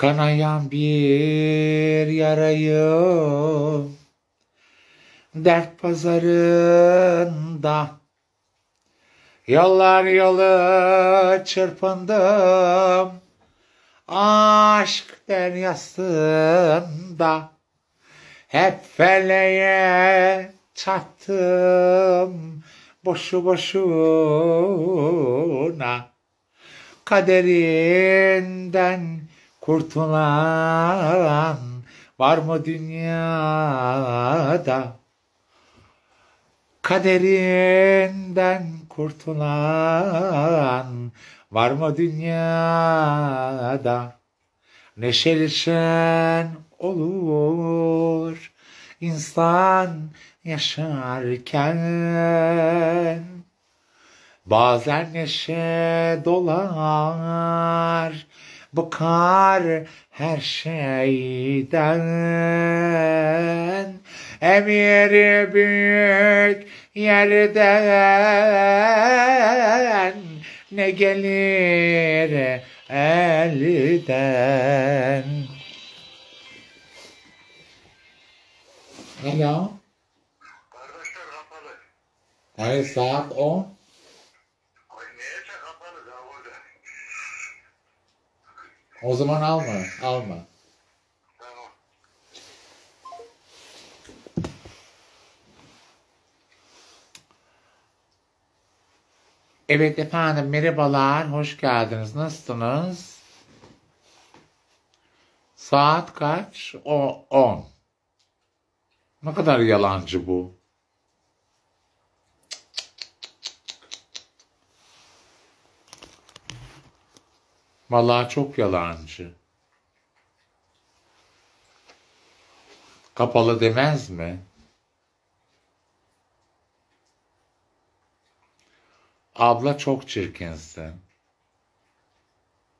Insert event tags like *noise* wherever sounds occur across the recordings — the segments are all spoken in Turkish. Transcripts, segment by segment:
Kanayan bir yarayı dert pazarında Yollar yolu çırpındım aşk deryasında hep feleğe çattım boşu boşuna. Kaderinden kurtulan var mı dünyada? Kaderinden kurtulan var mı dünyada? Neşeli şen olur insan yaşarken. Bazen neşe dolar bıkar her şeyden emiri büyük yerden ne gelir elden kapalı. Hayır saat 10. Ay neyse kapalı daha orada. O zaman alma. Alma. Evet efendim merhabalar. Hoş geldiniz. Nasılsınız? Saat kaç? O 10. Ne kadar yalancı bu. Vallahi çok yalancı. Kapalı demez mi? Abla çok çirkinsin.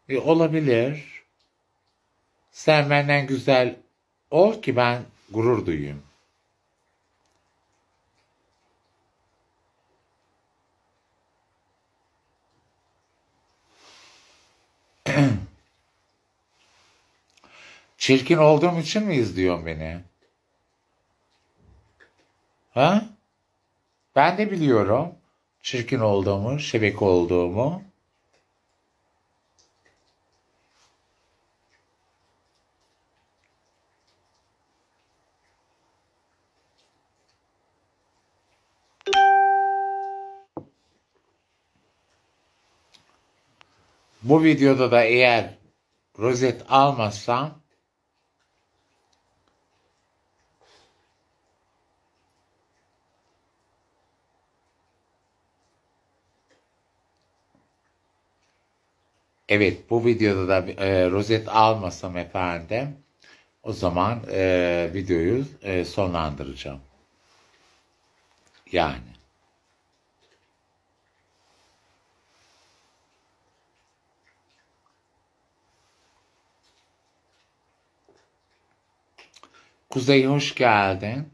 E, olabilir. Sen benden güzel ol ki ben gurur duyayım. Çirkin olduğum için mi izliyorsun beni? Ha? Ben de biliyorum çirkin olduğumu, şebeke olduğumu. Bu videoda da eğer rozet almazsam Evet bu videoda da e, rozet almasam efendim o zaman e, videoyu e, sonlandıracağım. Yani. Kuzey hoş geldin.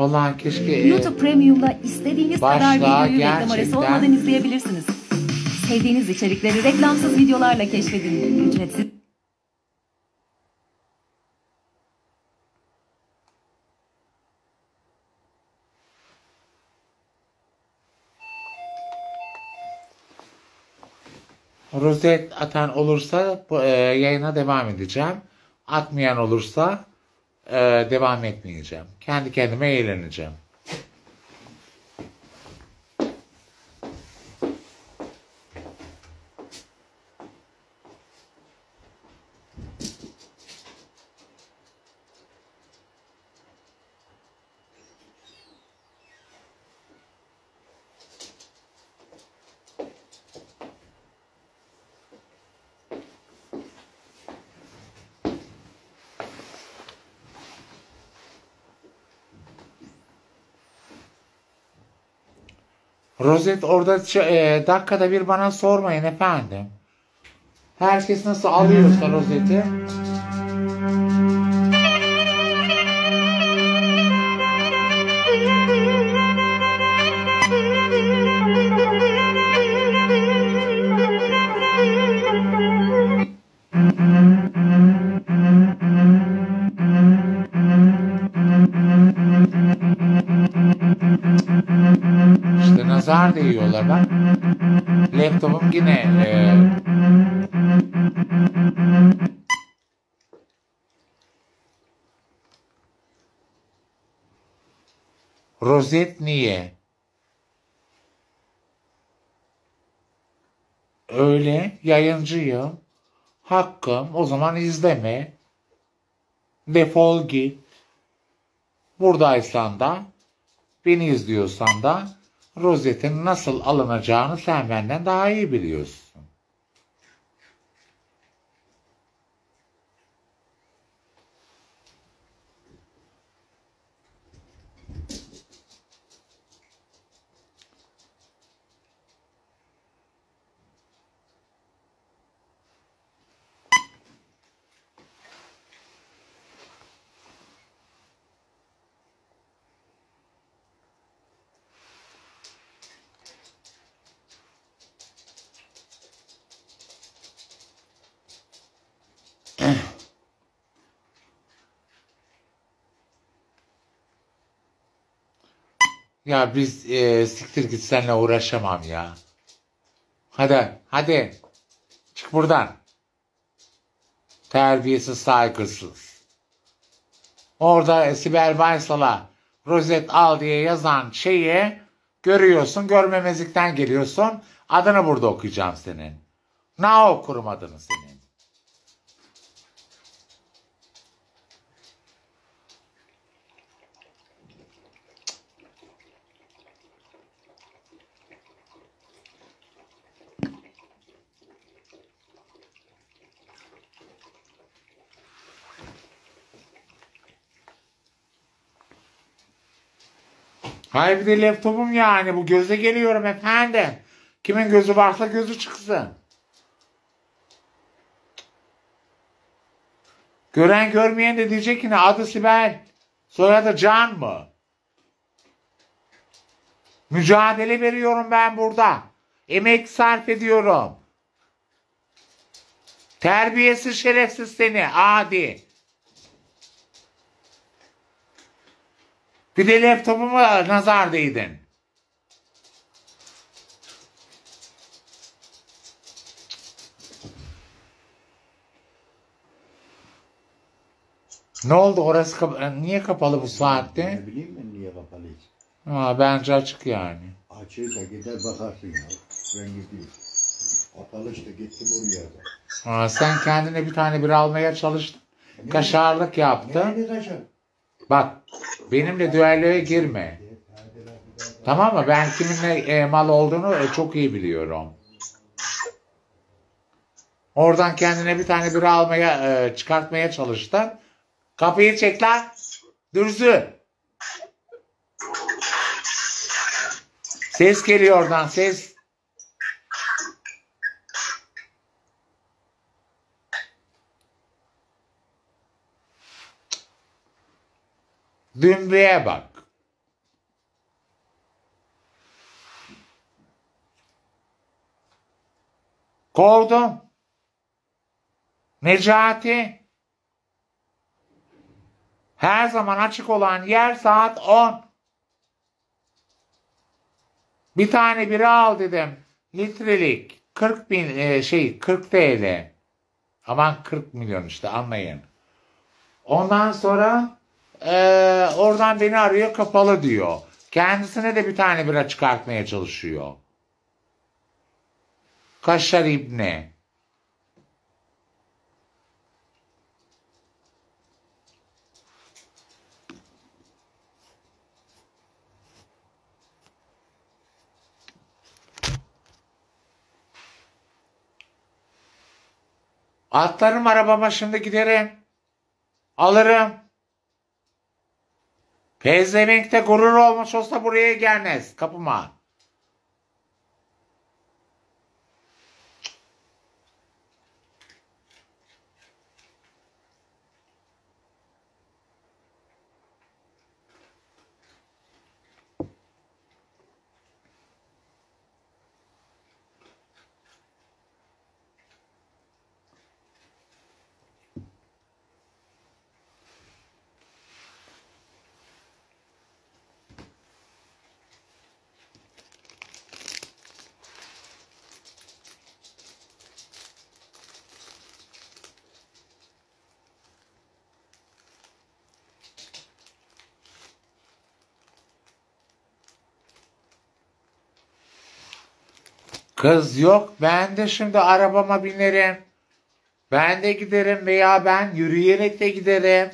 Vallahi keşke YouTube Premium'da istediğiniz Başla, kadar videoyu reklam arası olmadan izleyebilirsiniz. Sevdiğiniz içerikleri reklamsız videolarla keşfedin. Ücretsiz. rozet atan olursa bu, e, yayına devam edeceğim. Atmayan olursa e, devam etmeyeceğim. Kendi kendime eğleneceğim. Rozet orada ç- e, dakikada bir bana sormayın efendim. Herkes nasıl alıyorsa rozeti. Yine e, rozet niye? Öyle yayıncıyım. Hakkım o zaman izleme. Defol git. Buradaysan da beni izliyorsan da rozetin nasıl alınacağını sen benden daha iyi biliyorsun. Ya biz e, siktir git seninle uğraşamam ya. Hadi hadi çık buradan. Terbiyesiz saygısız. Orada Sibel Baysal'a rozet al diye yazan şeyi görüyorsun. Görmemezlikten geliyorsun. Adını burada okuyacağım senin. Ne okurum adını senin. Hayır bir de laptopum yani. Bu göze geliyorum efendim. Kimin gözü varsa gözü çıksın. Gören görmeyen de diyecek ki ne adı Sibel. Soyadı Can mı? Mücadele veriyorum ben burada. Emek sarf ediyorum. Terbiyesiz şerefsiz seni adi. Bir de laptopuma nazar değdin. Ne oldu orası kapa- niye kapalı bu saatte? Ne bileyim ben niye kapalıyız. Ha, bence açık yani. Açıysa gider bakarsın ya. Ben gideyim. Kapalı işte gittim oraya da. Ha, sen kendine bir tane bir almaya çalıştın. Kaşarlık yaptın. Nerede kaçar? Bak benimle düelloya girme. Tamam mı? Ben kiminle e, mal olduğunu e, çok iyi biliyorum. Oradan kendine bir tane bira almaya e, çıkartmaya çalıştın. Kapıyı çek lan. Dürzü. Ses geliyor oradan ses. Dümbüye bak. Kovdum. Necati. Her zaman açık olan yer saat 10. Bir tane bira al dedim. Litrelik. 40 bin e, şey 40 TL. Aman 40 milyon işte anlayın. Ondan sonra Ee, oradan beni arıyor kapalı diyor. Kendisine de bir tane bira çıkartmaya çalışıyor. Kaşar İbni. Atlarım arabama şimdi giderim. Alırım. Pezevenk'te gurur olmuş olsa buraya gelmez kapıma. Kız yok ben de şimdi arabama binerim. Ben de giderim veya ben yürüyerek de giderim.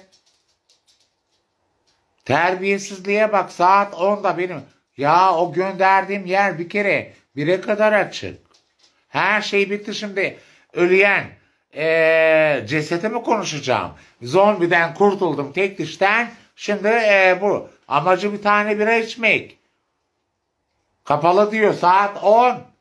Terbiyesizliğe bak saat 10'da benim. Ya o gönderdiğim yer bir kere 1'e kadar açık. Her şey bitti şimdi. Ölüyen eee cesete mi konuşacağım? Zombiden kurtuldum tek dişten. Şimdi eee, bu. Amacı bir tane bira içmek. Kapalı diyor saat 10.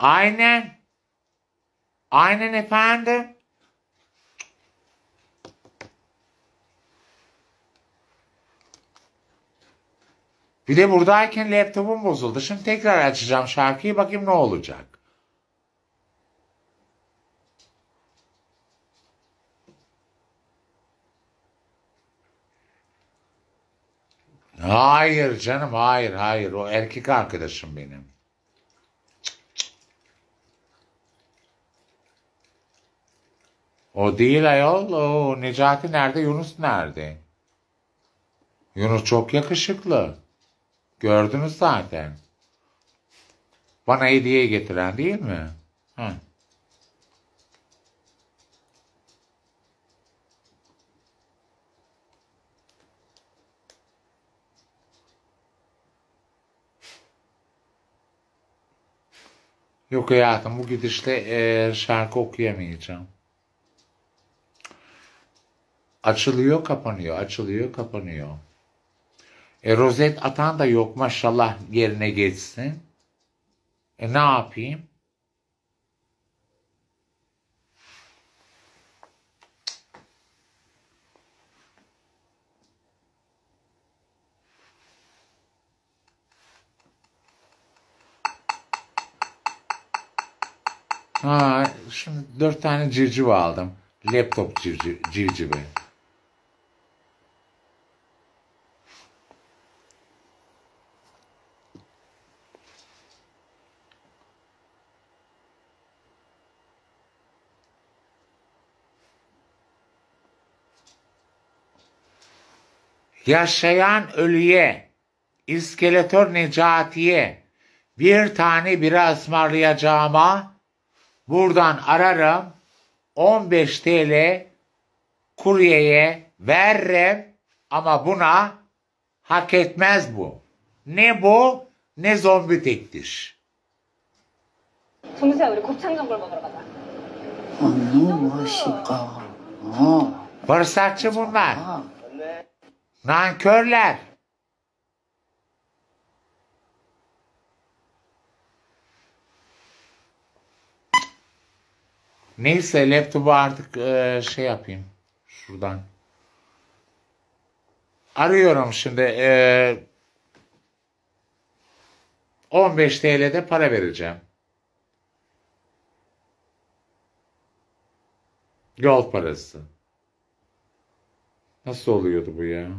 Aynen. Aynen efendim. Bir de buradayken laptopum bozuldu. Şimdi tekrar açacağım şarkıyı bakayım ne olacak. Hayır canım hayır hayır o erkek arkadaşım benim. O değil ayol. O Necati nerede? Yunus nerede? Yunus çok yakışıklı. Gördünüz zaten. Bana hediye getiren değil mi? Hı. Yok hayatım bu gidişle eee, şarkı okuyamayacağım. Açılıyor kapanıyor, açılıyor kapanıyor. E rozet atan da yok maşallah yerine geçsin. E ne yapayım? Ha, şimdi dört tane civciv aldım. Laptop civciv, civcivi. Yaşayan ölüye, iskeletör Necati'ye bir tane bira ısmarlayacağıma buradan ararım 15 TL kuryeye veririm ama buna hak etmez bu. Ne bu ne zombi tek diş. 정수야 우리 곱창 전골 먹으러 가자. 언니 무엇일까? 어, Fırsatçı bunlar. 아, Nankörler. Neyse laptopu artık e, şey yapayım. Şuradan. Arıyorum şimdi. E, 15 TL'de para vereceğim. Yol parası. Nasıl oluyordu bu ya?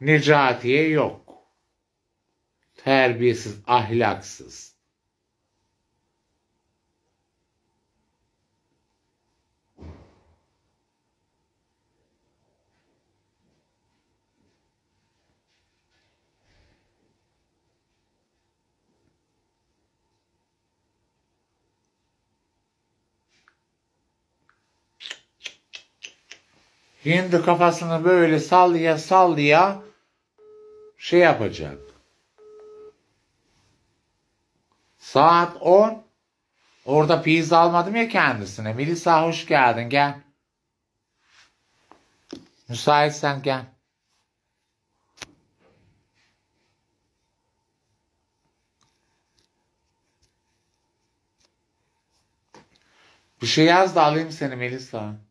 Necatiye yok. Terbiyesiz, ahlaksız. Hindi kafasını böyle sallaya sallaya şey yapacak. Saat 10. Orada pizza almadım ya kendisine. Melisa hoş geldin gel. Müsaitsen gel. Bir şey yaz da alayım seni Melisa.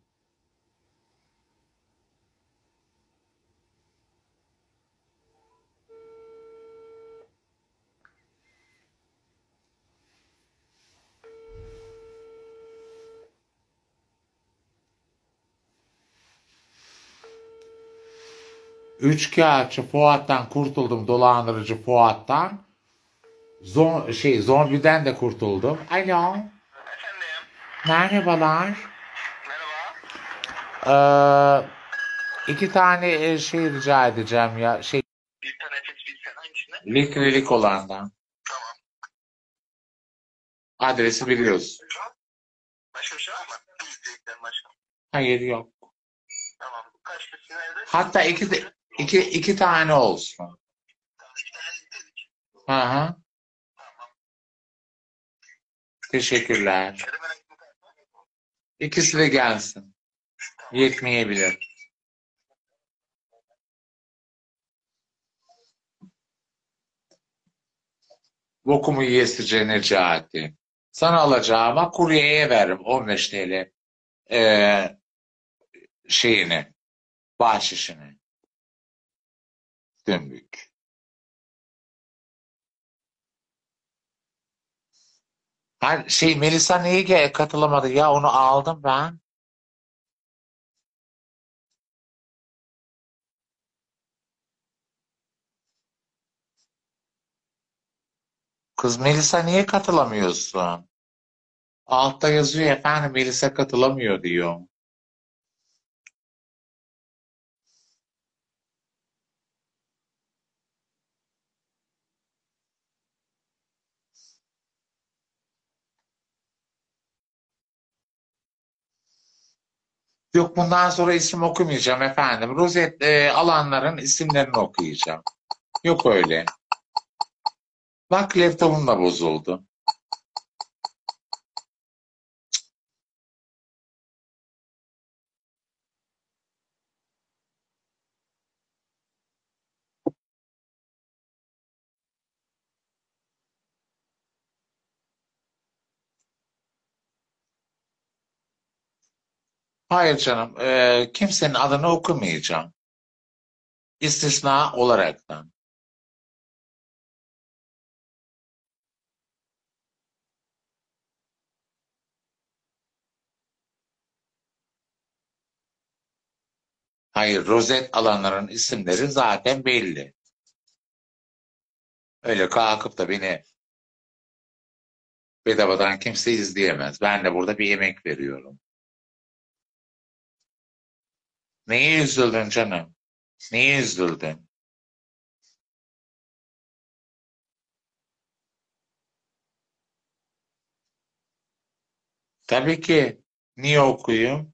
Üç kağıtçı Fuat'tan kurtuldum. Dolandırıcı Fuat'tan. Zom şey zombiden de kurtuldum. Alo. Efendim. Merhabalar. Merhaba. Ee, iki tane e, şey rica edeceğim ya. Şey Bir tane nefes bilsen hangisine? litrelik olandan. Tamam. Adresi biliyorsun. Başka bir şey var mı? Hayır yok. Tamam. Kaç kişi nerede? Hatta iki, de, iki, iki tane olsun. Hı hı. Teşekkürler. İkisi de gelsin. Yetmeyebilir. Bokumu yesice Necati. Sana alacağıma kuryeye veririm 15 TL ee, şeyini, bahşişini. Dümbük. Ha, şey Melisa niye ge- katılamadı ya onu aldım ben. Kız Melisa niye katılamıyorsun? Altta yazıyor efendim Melisa katılamıyor diyor. Yok bundan sonra isim okumayacağım efendim. Rozet e, alanların isimlerini okuyacağım. Yok öyle. Bak laptopum da bozuldu. Hayır canım, e, kimsenin adını okumayacağım. İstisna olaraktan. Hayır, rozet alanların isimleri zaten belli. Öyle kalkıp da beni bedavadan kimse izleyemez. Ben de burada bir emek veriyorum. Neye üzüldün canım? Neye üzüldün? Tabii ki. Niye okuyayım?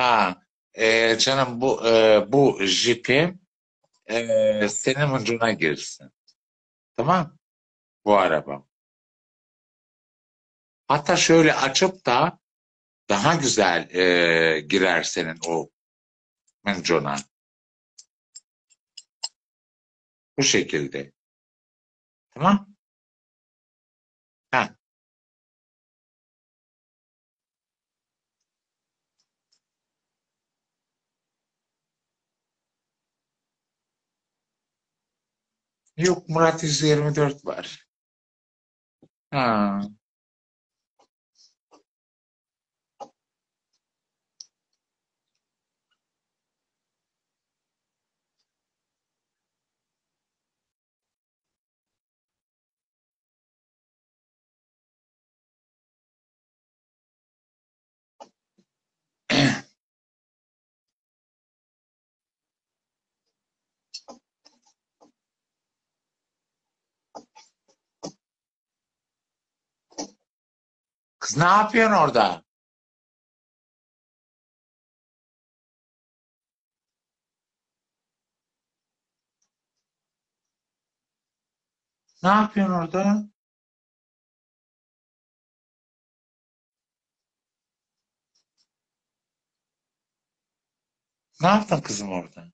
Ha, e, canım bu e, bu jipi e, senin ucuna girsin. Tamam? Bu araba. Hatta şöyle açıp da daha güzel e, girer senin o mıncuna. Bu şekilde. Tamam? Ha. Yok Murat 124 var. Ha. Kız ne yapıyorsun orada? Ne yapıyorsun orada? Ne yaptın kızım orada?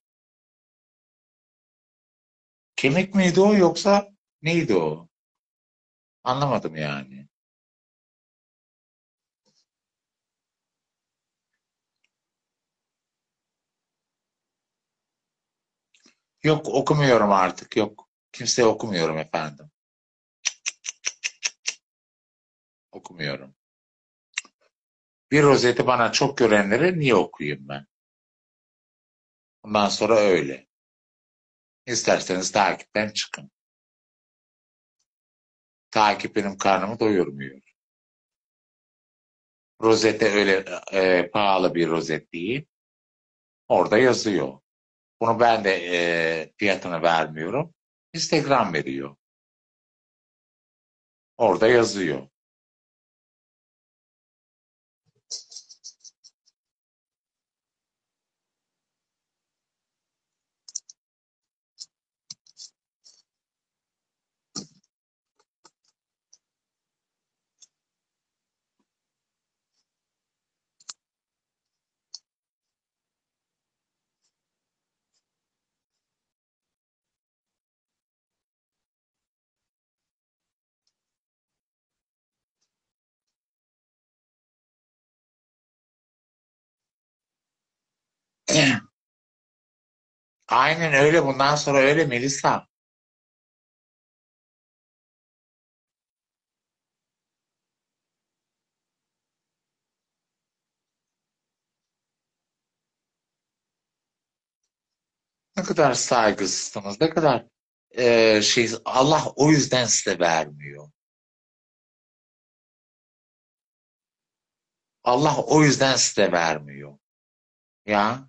Kemik miydi o yoksa neydi o? Anlamadım yani. Yok okumuyorum artık yok. Kimseye okumuyorum efendim. Okumuyorum. Bir rozeti bana çok görenlere niye okuyayım ben? Bundan sonra öyle. İsterseniz takipten çıkın. Takip benim karnımı doyurmuyor. Rozete öyle e, pahalı bir rozet değil. Orada yazıyor. Bunu ben de e, fiyatını vermiyorum. Instagram veriyor. Orada yazıyor. *clears throat* Aynen öyle. Bundan sonra öyle Melisa. Ne kadar saygısızsınız, ne kadar e, şey Allah o yüzden size vermiyor. Allah o yüzden size vermiyor. Ya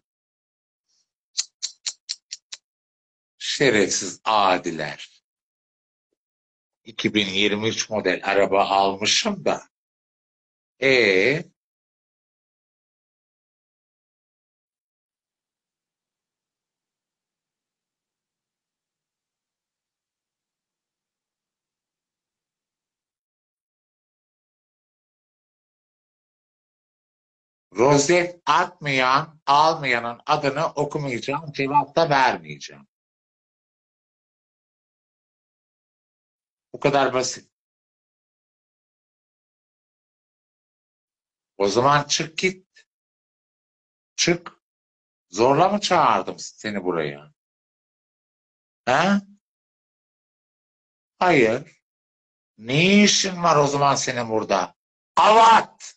şerefsiz adiler. 2023 model araba almışım da. E rozet atmayan, almayanın adını okumayacağım, cevap da vermeyeceğim. Bu kadar basit. O zaman çık git. Çık. Zorla mı çağırdım seni buraya? He? Hayır. Ne işin var o zaman senin burada? Kavat!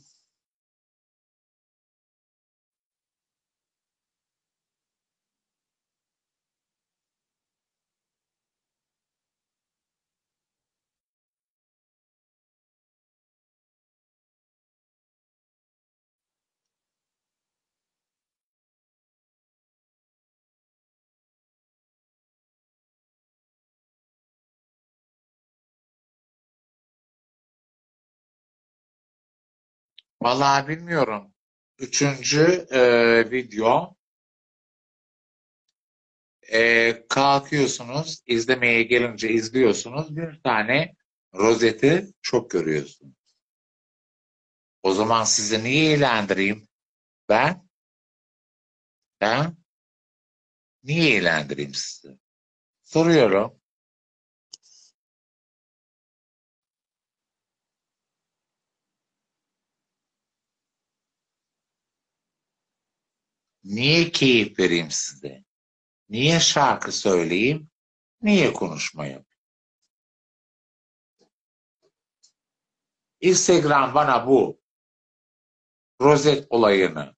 Vallahi bilmiyorum. Üçüncü e, video. E, kalkıyorsunuz, izlemeye gelince izliyorsunuz. Bir tane rozeti çok görüyorsunuz. O zaman sizi niye eğlendireyim? Ben? Ben? Niye eğlendireyim sizi? Soruyorum. Niye keyif vereyim size? Niye şarkı söyleyeyim? Niye konuşma yapayım? Instagram bana bu rozet olayını,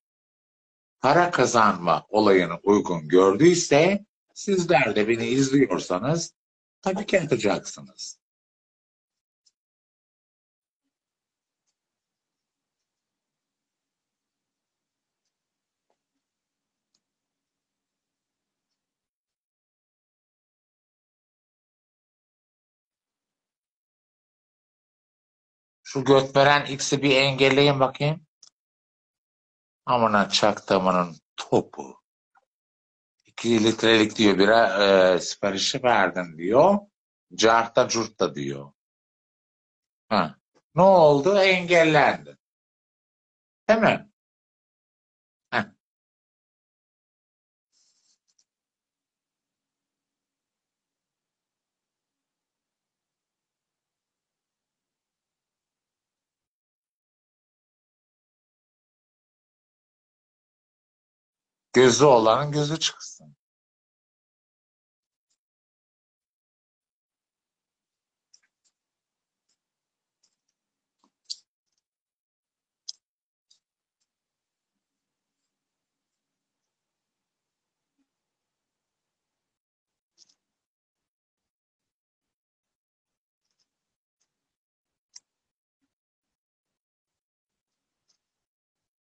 para kazanma olayını uygun gördüyse sizler de beni izliyorsanız tabii ki atacaksınız. Şu göt veren X'i bir engelleyin bakayım. Amına çaktığımının topu. 2 litrelik diyor bira e, siparişi verdim diyor. Carta curta diyor. Ha. Ne oldu? Engellendi. Değil mi? Heh. Gözü olanın gözü çıksın.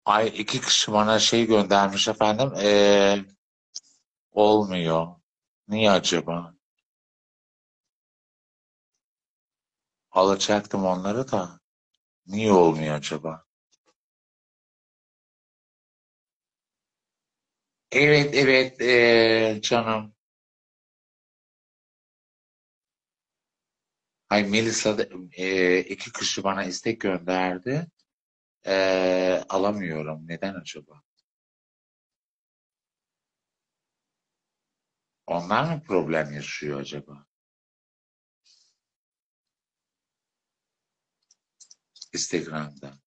Ay iki kişi bana şey göndermiş efendim. Ee, olmuyor. Niye acaba? Alacaktım onları da. Niye olmuyor acaba? Evet evet ee, canım. Ay Melisa da, ee, iki kişi bana istek gönderdi. Ee, alamıyorum. Neden acaba? Onlar mı problem yaşıyor acaba? Instagram'da.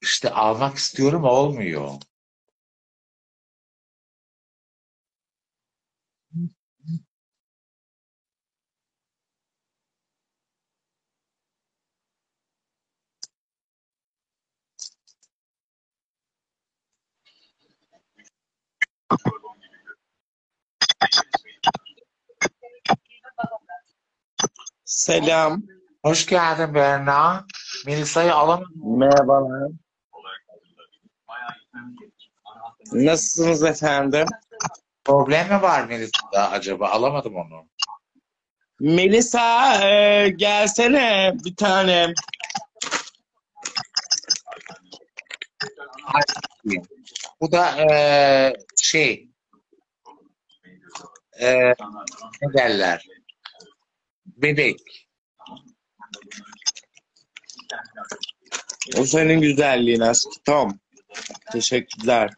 İşte almak istiyorum olmuyor. Selam. Hoş geldin Berna. Melisa'yı alamadım. Merhabalar. Nasılsınız efendim? Problem mi var Melisa'da acaba? Alamadım onu. Melisa e, gelsene bir tane. Bu da eee, şey eee, ne derler? Bebek. O senin güzelliğin aşkım. Teşekkürler.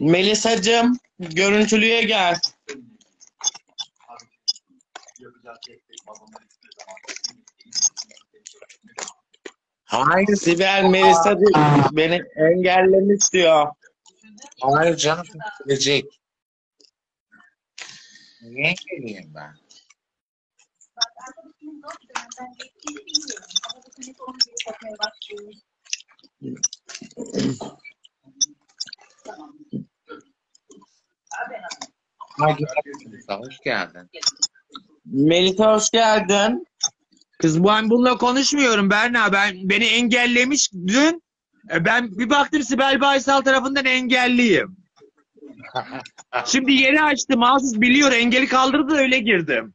Melisacığım görüntülüye gel. Hayır, Sibel Melisa diyor, beni engellemiş diyor. hayır canım gelecek. Niye geleyim ben? Hoş geldin. Melisa hoş geldin. Kız ben bununla konuşmuyorum Berna. Ben beni engellemiş dün. E, Ben bir baktım Sibel Baysal tarafından engelliyim. *laughs* Şimdi yeni açtım. Mahsus biliyor. Engeli kaldırdı da öyle girdim.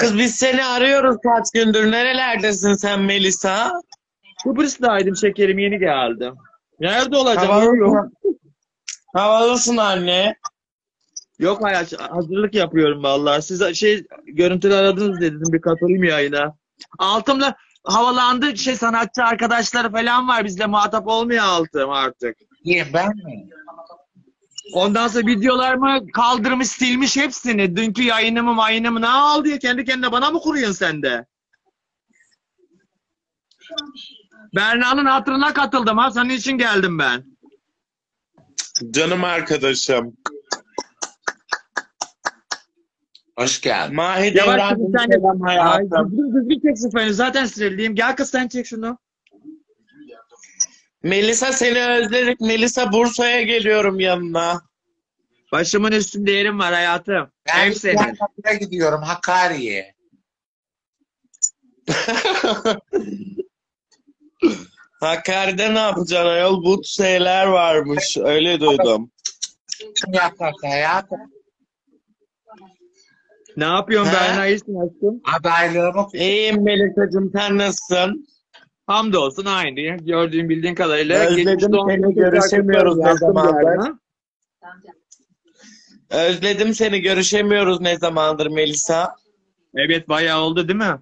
Kız biz seni arıyoruz kaç gündür. Nerelerdesin sen Melisa? Kıbrıs'taydım şekerim yeni geldim. Nerede olacağım? Havalısın. Havalısın anne. Yok hayat hazırlık yapıyorum vallahi. Siz şey görüntülü aradınız dedim bir katılayım yayına. Altımla havalandı şey sanatçı arkadaşları falan var bizle muhatap olmuyor altım artık. Kim ben mi? Ondan sonra videolarımı kaldırmış silmiş hepsini. Dünkü yayınımı mayınımı ne al diye kendi kendine bana mı kuruyorsun sen de? Berna'nın hatırına katıldım ha. Senin için geldim ben. Canım arkadaşım. Hoş geldin. Mahide Yavaş sen de. selam Ay, hayatım. düzgün düzgün çek sıfırını. Zaten sinirliyim. Gel kız sen çek şunu. Melisa seni özledik. Melisa Bursa'ya geliyorum yanına. Başımın üstünde yerim var hayatım. Ben Ev senin. Diyarbakır'a gidiyorum Hakkari'ye. *laughs* Hakkari'de ne yapacaksın ayol? Bu şeyler varmış. Öyle duydum. Yaparsa hayatım. Ne yapıyorsun He? Berna? İyisin aşkım. Adaylığımı İyiyim Melisa'cığım sen nasılsın? Hamdolsun aynı. Gördüğün bildiğin kadarıyla. Özledim geçmiş doğum seni, günü görüşemiyoruz ne zamandır. Berna. Özledim seni görüşemiyoruz ne zamandır Melisa. Evet bayağı oldu değil mi?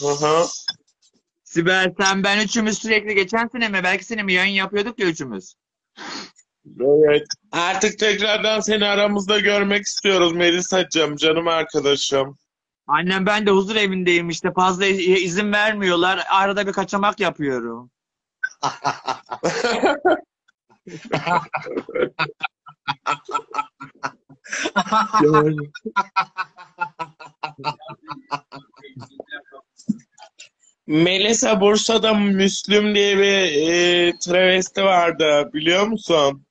Hı hı. Sibel sen ben üçümüz sürekli geçen sene mi belki sene mi yayın yapıyorduk ya üçümüz. Evet. Artık tekrardan seni aramızda görmek istiyoruz Melisa'cığım canım arkadaşım. Annem ben de huzur evindeyim işte fazla izin vermiyorlar. Arada bir kaçamak yapıyorum. Melisa Bursa'da Müslüm diye bir e, travesti vardı biliyor musun?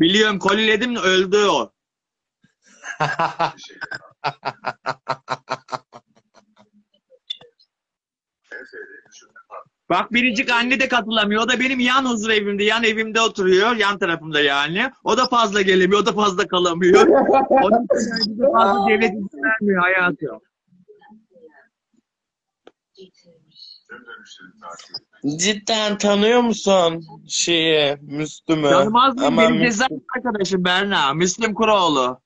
Biliyorum koliledim öldü o. *laughs* Bak biricik anne de katılamıyor. O da benim yan huzur evimde, yan evimde oturuyor. Yan tarafımda yani. O da fazla gelemiyor, o da fazla kalamıyor. Onun için yani bize fazla devlet izin vermiyor hayatım. Cidden tanıyor musun şeyi Müslüm'ü? Tanımaz mıyım? Ama Benim Müslüm- arkadaşım Berna. Müslüm Kuroğlu.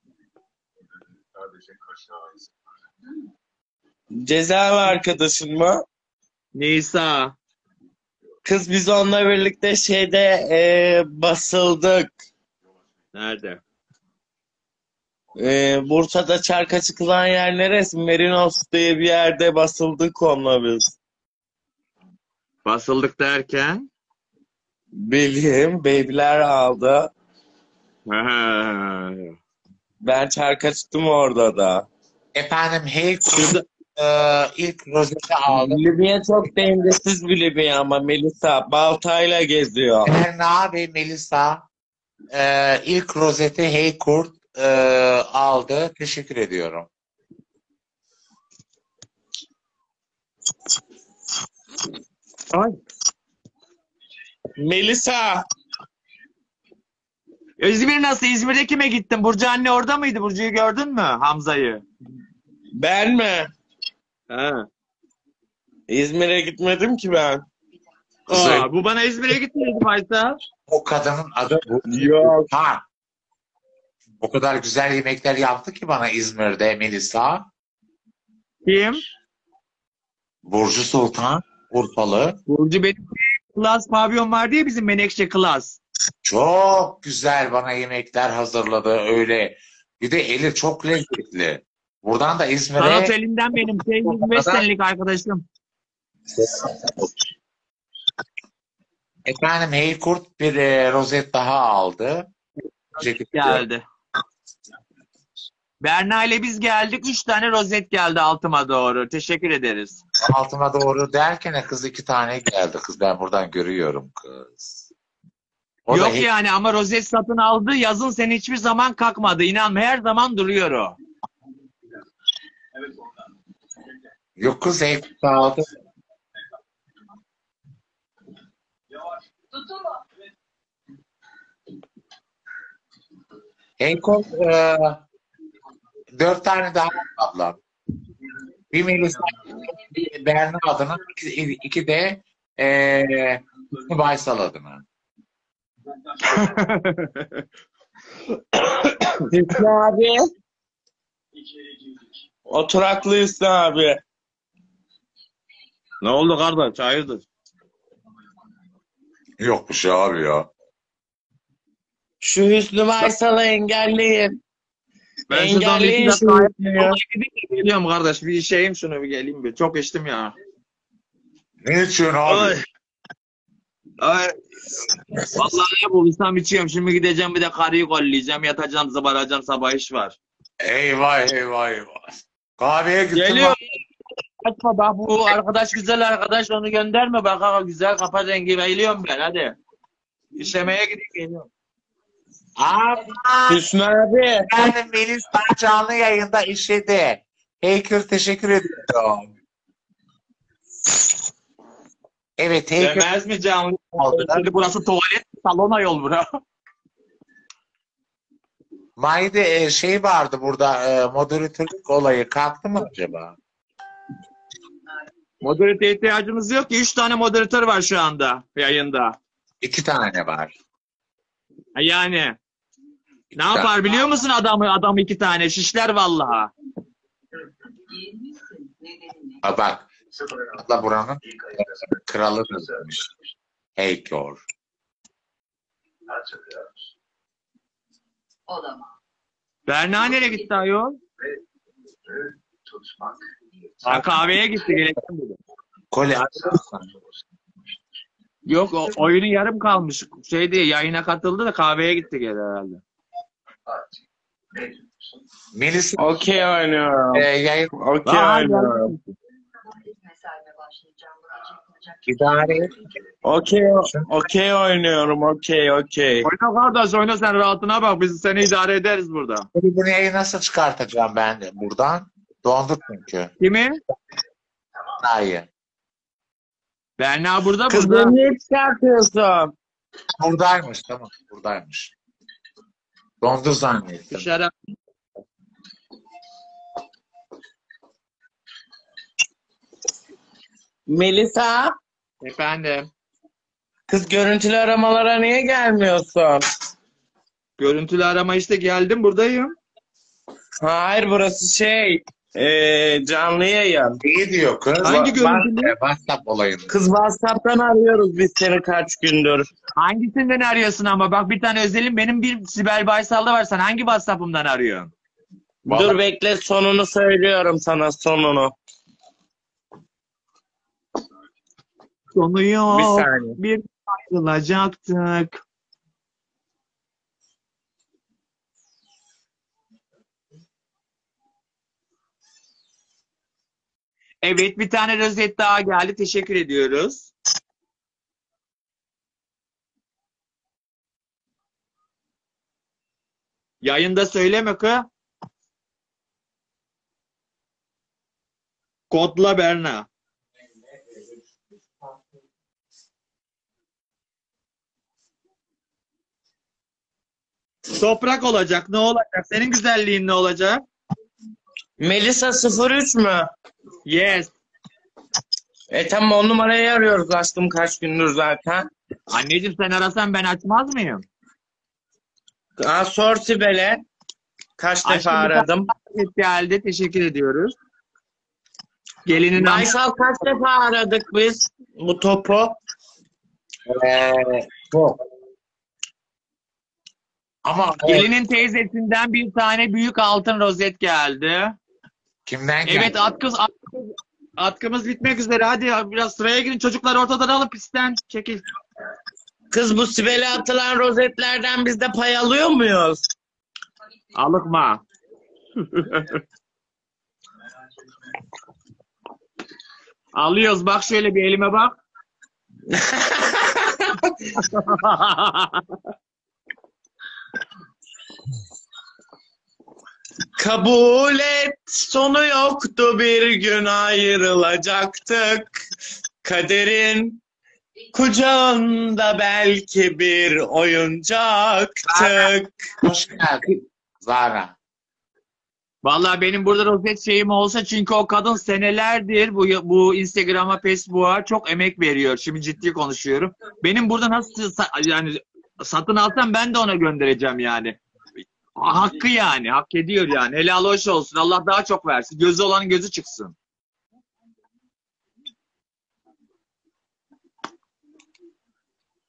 cezaevi arkadaşın mı? Nisa. Kız biz onunla birlikte şeyde e, basıldık. Nerede? E, Bursa'da çarka çıkılan yer neresi? Merinos diye bir yerde basıldık onunla biz. Basıldık derken? Bileyim, babyler aldı. Ben çarka çıktım orada da. Efendim hey e, ilk rozeti aldım. Libya çok dengesiz bir Libya ama Melisa baltayla geziyor. Berna ve Melisa e, ilk rozeti Hey Kurt e, aldı. Teşekkür ediyorum. Ay. Melisa, İzmir nasıl? İzmir'de kime gittin? Burcu anne orada mıydı? Burcu'yu gördün mü? Hamza'yı. ben mi? Ha. İzmir'e gitmedim ki ben. Aa, bu bana İzmir'e gitmedi Faysal. O kadının adı bu. Yok. Ha. O kadar güzel yemekler yaptı ki bana İzmir'de Melisa. Kim? Burcu Sultan, Urfalı. Burcu benim klas pavyon var diye bizim Menekşe klas. Çok güzel bana yemekler hazırladı öyle. Bir de eli çok lezzetli. Buradan da Sanat İzmir'e elinden benim şey 25 Adam- senelik arkadaşım. Efendim Heykurt bir e, rozet daha aldı. Ceket Geldi. Berna ile biz geldik. Üç tane rozet geldi altıma doğru. Teşekkür ederiz. Altıma doğru derken kız iki tane geldi kız. Ben buradan görüyorum kız. O Yok Hey- yani ama rozet satın aldı. Yazın seni hiçbir zaman kalkmadı. İnanma her zaman duruyor o. Yok kız Heykurt aldı. Heykurt e, dört tane daha ablam. Bir Melisa, Berna adına, iki, iki de e, Hüsnü Baysal adına. Hüsnü abi. Oturaklı Hüsnü abi. Ne oldu kardeş? Hayırdır? Yok bir şey abi ya. Şu Hüsnü Baysal'ı engelleyin. Ben şuradan bir iki dakika de Geliyorum kardeş. Bir şeyim şunu bir geleyim bir. Çok içtim ya. Ne içiyorsun abi? Ay. Ay. Vallahi ne bulursam içiyorum. Şimdi gideceğim bir de karıyı kolleyeceğim. Yatacağım, zıbaracağım. Sabah iş var. Eyvah eyvah eyvah. Kahveye gittim. Geliyor. Açma bak bu arkadaş güzel arkadaş onu gönderme bak güzel kafa rengi geliyorum ben hadi. İşlemeye gideyim geliyorum. Abi Hüsnü abi. efendim Melis daha canlı yayında işedi. Heykül teşekkür ediyorum. Evet Heykül Demez mi canlı? oldu. Şimdi burası tuvalet salona yol bura. Mayde e, şey vardı burada e, moderatörlük olayı kalktı mı acaba? Moderatör ihtiyacımız yok ki. Üç tane moderatör var şu anda yayında. İki tane var. Yani. Ne yapar biliyor musun adamı? Adam iki tane şişler vallahi. Ha, bak. Abla buranın e, kralıdır demiş. Heykül. Berna nereye gitti ayol? Ha, kahveye gitti. Geleceğim dedi. Koli Yok o, oyunu yarım kalmış. Şey diye yayına katıldı da kahveye gitti geri herhalde. Melis Okey oynuyorum. e, yayın Okey Aa, oynuyorum. idare et. Okey okey oynuyorum. Okey okey. Oyna kardeş oyna sen rahatına bak. Biz seni idare ederiz burada. Peki bunu yayı nasıl çıkartacağım ben de buradan? Dondu çünkü. Kimi? Hayır. Berna burada Kız burada. niye çıkartıyorsun? Buradaymış tamam buradaymış. Dondu zannettim. Dışarı. Melisa. Efendim. Kız görüntülü aramalara niye gelmiyorsun? Görüntülü arama işte geldim buradayım. Hayır burası şey. Eee canlı yayın. İyi diyor kız. Hangi görüntülü? E, WhatsApp olayını. Kız WhatsApp'tan arıyoruz biz seni kaç gündür. Hangisinden arıyorsun ama? Bak bir tane özelim benim bir Sibel Baysal'da var. Sen hangi WhatsApp'ımdan arıyorsun? Vallahi- Dur bekle sonunu söylüyorum sana sonunu. Sonu yok. Bir saniye. Bir ayrılacaktık. Evet bir tane rozet daha geldi. Teşekkür ediyoruz. Yayında söyleme kı. Kodla Berna. Toprak olacak. Ne olacak? Senin güzelliğin ne olacak? Melisa 03 mü? Yes. E tamam on numarayı arıyoruz aşkım kaç gündür zaten. Anneciğim sen arasan ben açmaz mıyım? Aa, sor Sibel'e. Kaç Aşkım, defa aradım. Evet, geldi. Teşekkür ediyoruz. Gelinin Baysal kaç defa aradık biz bu topu? Ee, bu. Ama gelinin teyzesinden bir tane büyük altın rozet geldi. Kimden geldi? Evet at kız at kız, Atkımız bitmek üzere. Hadi biraz sıraya girin. Çocuklar ortadan alın pistten. Çekil. Kız bu Sibel'e atılan rozetlerden biz de pay alıyor muyuz? Alıkma. *laughs* Alıyoruz. Bak şöyle bir elime bak. *laughs* Kabul et sonu yoktu bir gün ayrılacaktık. Kaderin kucağında belki bir oyuncaktık. Hoş geldin Zara. Vallahi benim burada rozet şeyim olsa çünkü o kadın senelerdir bu bu Instagram'a, Facebook'a çok emek veriyor. Şimdi ciddi konuşuyorum. Benim burada nasıl yani satın alsam ben de ona göndereceğim yani. Hakkı yani. Hak ediyor yani. Helal hoş olsun. Allah daha çok versin. Gözü olanın gözü çıksın.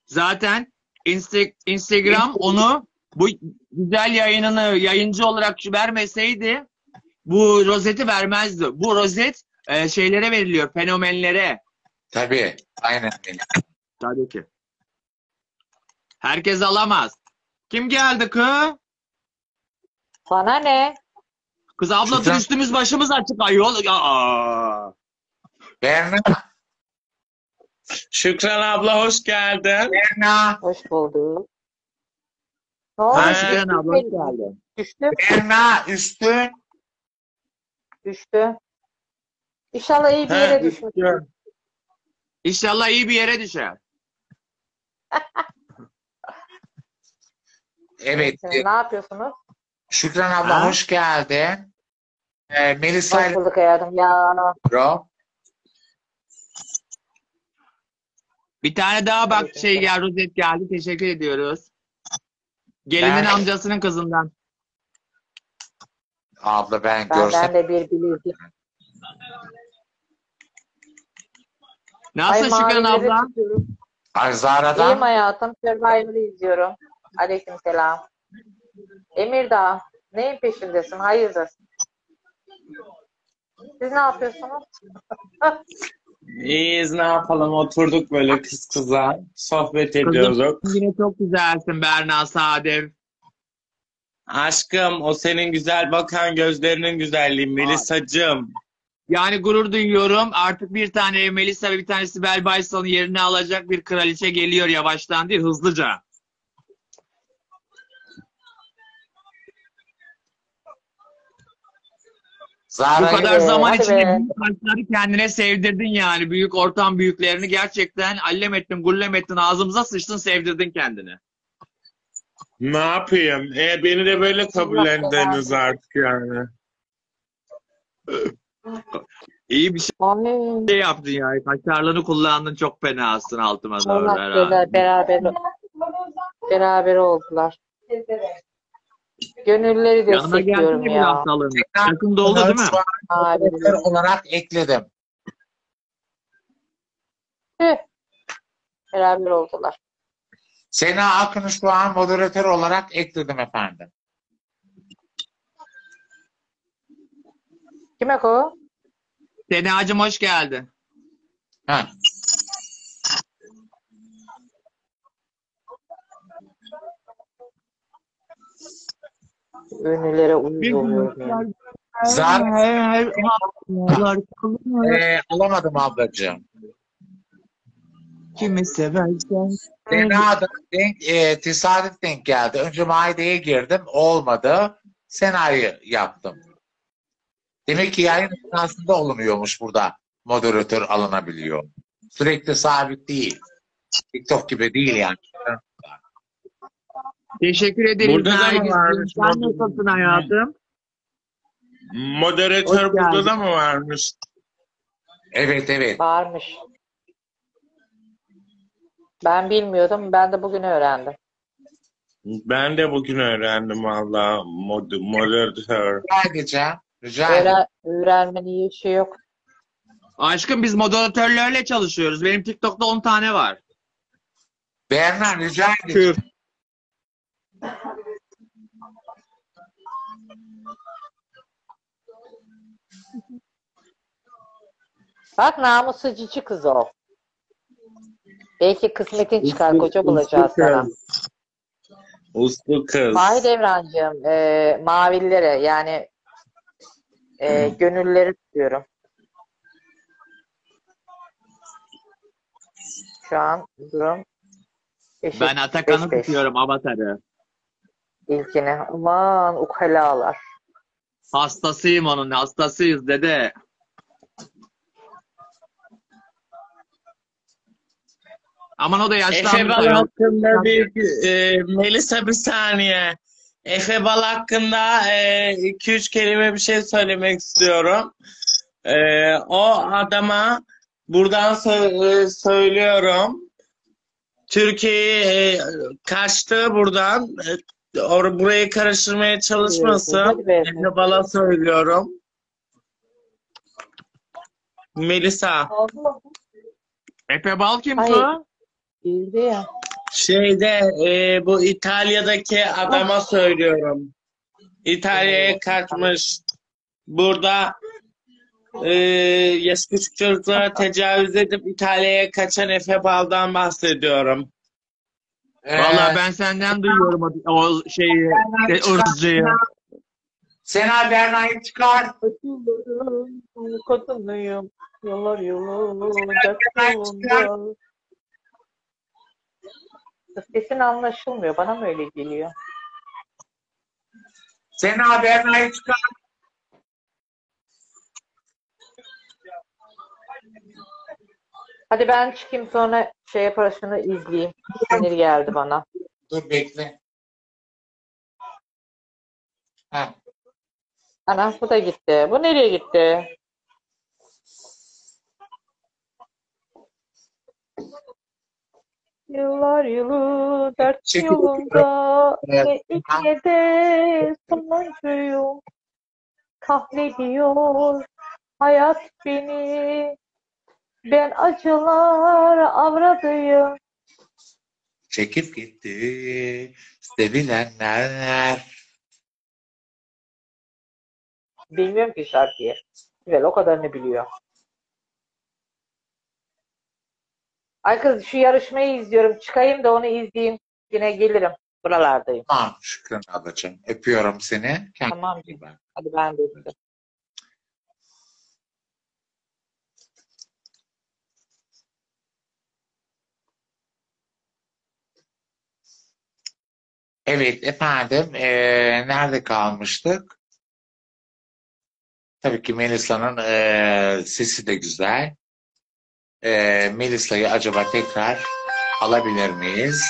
Zaten Insta- Instagram onu bu güzel yayınını yayıncı olarak vermeseydi bu rozeti vermezdi. Bu rozet e, şeylere veriliyor, fenomenlere. Tabii. Aynen benim. Tabii ki. Herkes alamaz. Kim geldi kız? Bana ne? Kız abla Şükran. üstümüz başımız açık ayol. Aa. Berna. Şükran abla hoş geldin. Berna. Hoş bulduk. Ne oldu? Ha, Şükran abla hoş geldin. Düştü. Berna üstün. Düştü. İnşallah iyi bir yere düşmüş. İnşallah iyi bir yere düşer. Evet. Ne yapıyorsunuz? Şükran abla Ha? hoş geldin. Ee, Melisa Hoş bulduk hayatım. Ya bro. Bir tane daha bak şey gel rozet geldi. Teşekkür ediyoruz. Gelinin Ben- amcasının kızından. Abla ben benden görsem. de bir bilezik. Nasıl Ay, Şükran abla? Ay İyiyim Zara'dan. hayatım. Survivor'ı izliyorum. Aleyküm selam. Emirdağ. Neyin peşindesin? Hayırdır? Siz ne yapıyorsunuz? *laughs* İyiyiz ne yapalım oturduk böyle kız kıza sohbet ediyorduk. Yine çok güzelsin Berna Sadev. Aşkım o senin güzel bakan gözlerinin güzelliği Melisacığım. Yani gurur duyuyorum. Artık bir tane Melisa ve bir tane Sibel Baysal'ın yerini alacak bir kraliçe geliyor yavaştan değil hızlıca. Bu Zara'yı kadar zaman hadi içinde be. büyük harfleri kendine sevdirdin yani. Büyük ortam büyüklerini gerçekten allem ettin, gullem ettin, ağzımıza sıçtın, sevdirdin kendini. Ne yapayım? E, beni de böyle kabullendiniz artık yani. İyi bir Amin. şey yaptın ya. Kaşarlığını kullandın çok fenasın altıma doğru. Allah herhalde. beraber, beraber beraber oldular. Gönülleri Yanına destekliyorum geldi mi bir ya. haftalığın? Yakın doldu değil mi? Şu an Abi. moderatör olarak ekledim. Tüh. Beraber oldular. Sena Akın'ı şu an moderatör olarak ekledim efendim. Kime o? Senacığım hoş geldin. Ha. Ünlülere uyuz ya. Zara Ee, alamadım ablacığım. Kimi seversen. Sena da denk, e, tesadüf denk geldi. Önce Maide'ye girdim. Olmadı. Sena'yı yaptım. Demek ki yayın esnasında olunuyormuş burada. Moderatör alınabiliyor. Sürekli sabit değil. TikTok gibi değil yani. Teşekkür ederim. Burada da mı varmış Sen nasılsın hayatım? Moderatör Hoş burada geldin. da mı varmış? Evet evet. Varmış. Ben bilmiyordum. Ben de bugün öğrendim. Ben de bugün öğrendim valla mod moderatör. Rica edeceğim. Rica ederim. Öğren, öğrenmenin iyi bir şey yok. Aşkım biz moderatörlerle çalışıyoruz. Benim TikTok'ta 10 tane var. Berna rica edeceğim. Bak namuslu cici kız o. Belki kısmetin çıkar koca bulacağız uslu sana. kız. Uslu kız. Mahir Evrancığım, e, mavillere yani e, gönülleri tutuyorum. Şu an durum eşit. Ben Atakan'ı beş beş. tutuyorum avatarı. İlkini. Aman ukalalar. Hastasıyım onun hastasıyız dede. Aman o da Efe yaşlanmış Bal ayol. hakkında bir e, Melisa bir saniye. Efe Bal hakkında 2-3 kelime bir şey söylemek istiyorum. E, o adama buradan sö- e, söylüyorum. Türkiye'ye e, kaçtı buradan. E, or burayı karıştırmaya çalışmasın. Efe Bal'a söylüyorum. Melisa. Efe Bal kim ki? Bildi ya. Şeyde e, bu İtalya'daki adama söylüyorum. İtalya'ya kaçmış. Burada e, yaş küçük çocuklara tecavüz edip İtalya'ya kaçan Efe Bal'dan bahsediyorum. Ee, Vallahi ben senden duyuyorum o, o şeyi, şey, ırzcıyı. Sena Berna'yı çıkar. Kadınıyım. Yollar yolu çıkar. Sesin anlaşılmıyor. Bana mı öyle geliyor? Sena Berna'yı çıkar. Hadi ben çıkayım sonra şey yapar şunu izleyeyim. Sinir geldi bana. Dur bekle. Heh. Ana bu da gitti. Bu nereye gitti? Yıllar yılı dert Çekil. yolunda ilk ne de sonuncuyum. Kahrediyor hayat beni. Ben acılar avradıyım. Çekip gitti. Sevilenler. Bilmiyorum ki şarkıyı. Güzel o kadarını biliyor. Ay kız şu yarışmayı izliyorum. Çıkayım da onu izleyeyim. Yine gelirim. Buralardayım. Tamam Şükran ablacığım. Öpüyorum seni. Kendine Tamam. bak. Hadi ben de öptüm. Evet efendim. eee, nerede kalmıştık? Tabii ki Melisa'nın eee, sesi de güzel. Eee Melisa'yı acaba tekrar alabilir miyiz?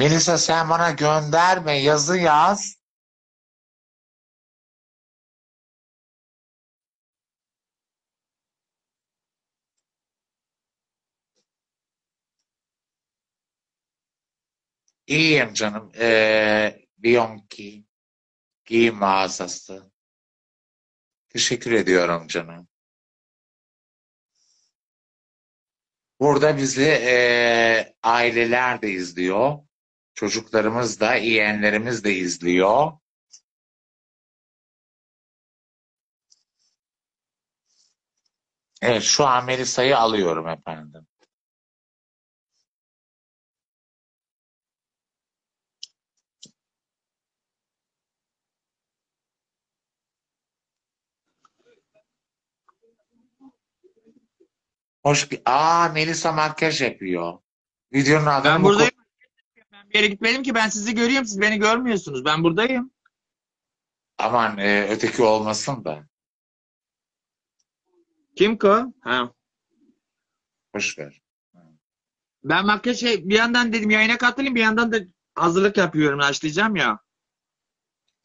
Melisa sen bana gönderme yazı yaz. İyiyim canım. Ee, Biyonki giyim mağazası. Teşekkür ediyorum canım. Burada bizi ee, aileler de izliyor. Çocuklarımız da, yeğenlerimiz de izliyor. Evet, şu an Melisa'yı alıyorum efendim. Hoş ge- Aa Melisa makyaj yapıyor. Videonun adını Ben bu buradayım. Bir yere gitmedim ki ben sizi görüyorum. Siz beni görmüyorsunuz. Ben buradayım. Aman e, öteki olmasın da. Kim ki o? Ha. Boş ver. Ben makyaj şey bir yandan dedim yayına katılayım bir yandan da hazırlık yapıyorum. Başlayacağım ya.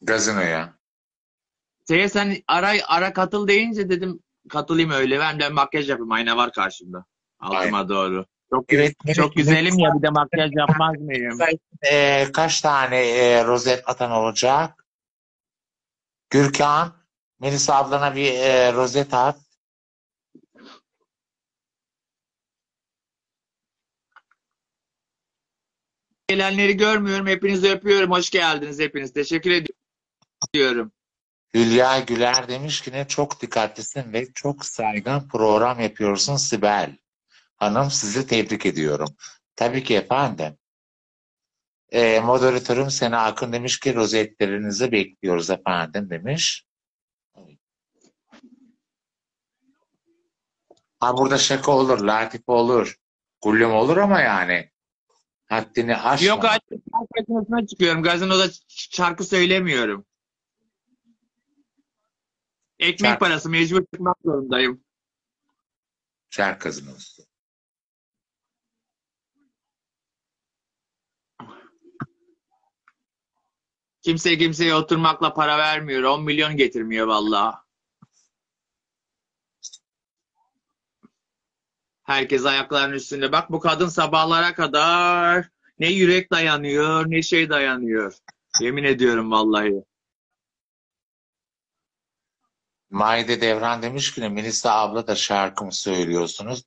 Gazinoya. Şeye sen ara ara katıl deyince dedim katılayım öyle. Ben de makyaj yapayım. Ayna var karşımda. Altıma doğru. Çok, Evet, çok güzelim ya bir de makyaj yapmaz mıyım? *laughs* Ee, kaç tane e, rozet atan olacak? Gürkan, Melisa ablana bir e, rozet at. Gelenleri görmüyorum. Hepinizi öpüyorum. Hoş geldiniz hepiniz. Teşekkür ediyorum. Hülya Güler demiş ki ne çok dikkatlisin ve çok saygın program yapıyorsun Sibel. Hanım sizi tebrik ediyorum. Tabii ki efendim. Ee, moderatörüm Sena Akın demiş ki rozetlerinizi bekliyoruz efendim demiş. Ha burada şaka olur, latife olur, gullüm olur ama yani haddini aşma. Yok artık gazinoda çıkıyorum. Gazinoda şarkı söylemiyorum. Ekmek Şarkı- parası mecbur çıkmak zorundayım. Şark kazınıyorsun. Kimse kimseye oturmakla para vermiyor. 10 milyon getirmiyor vallahi. Herkes ayaklarının üstünde. Bak bu kadın sabahlara kadar ne yürek dayanıyor ne şey dayanıyor. Yemin ediyorum vallahi. Maide Devran demiş ki Melisa abla da şarkı mı söylüyorsunuz?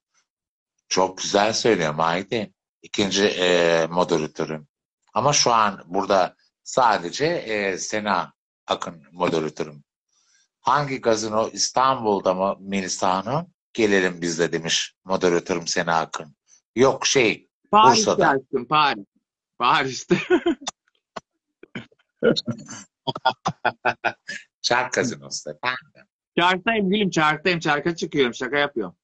Çok güzel söylüyor Maide. İkinci e, moderatörüm. Ama şu an burada sadece e, Sena Akın moderatörüm. Hangi gazino İstanbul'da mı Melisa Hanım? Gelelim biz de demiş moderatörüm Sena Akın. Yok şey Paris'te Bursa'da. açtım Paris. Paris'te. Şark *laughs* gazinosu efendim. Çarktayım gülüm çarktayım. Çarka çıkıyorum şaka yapıyorum.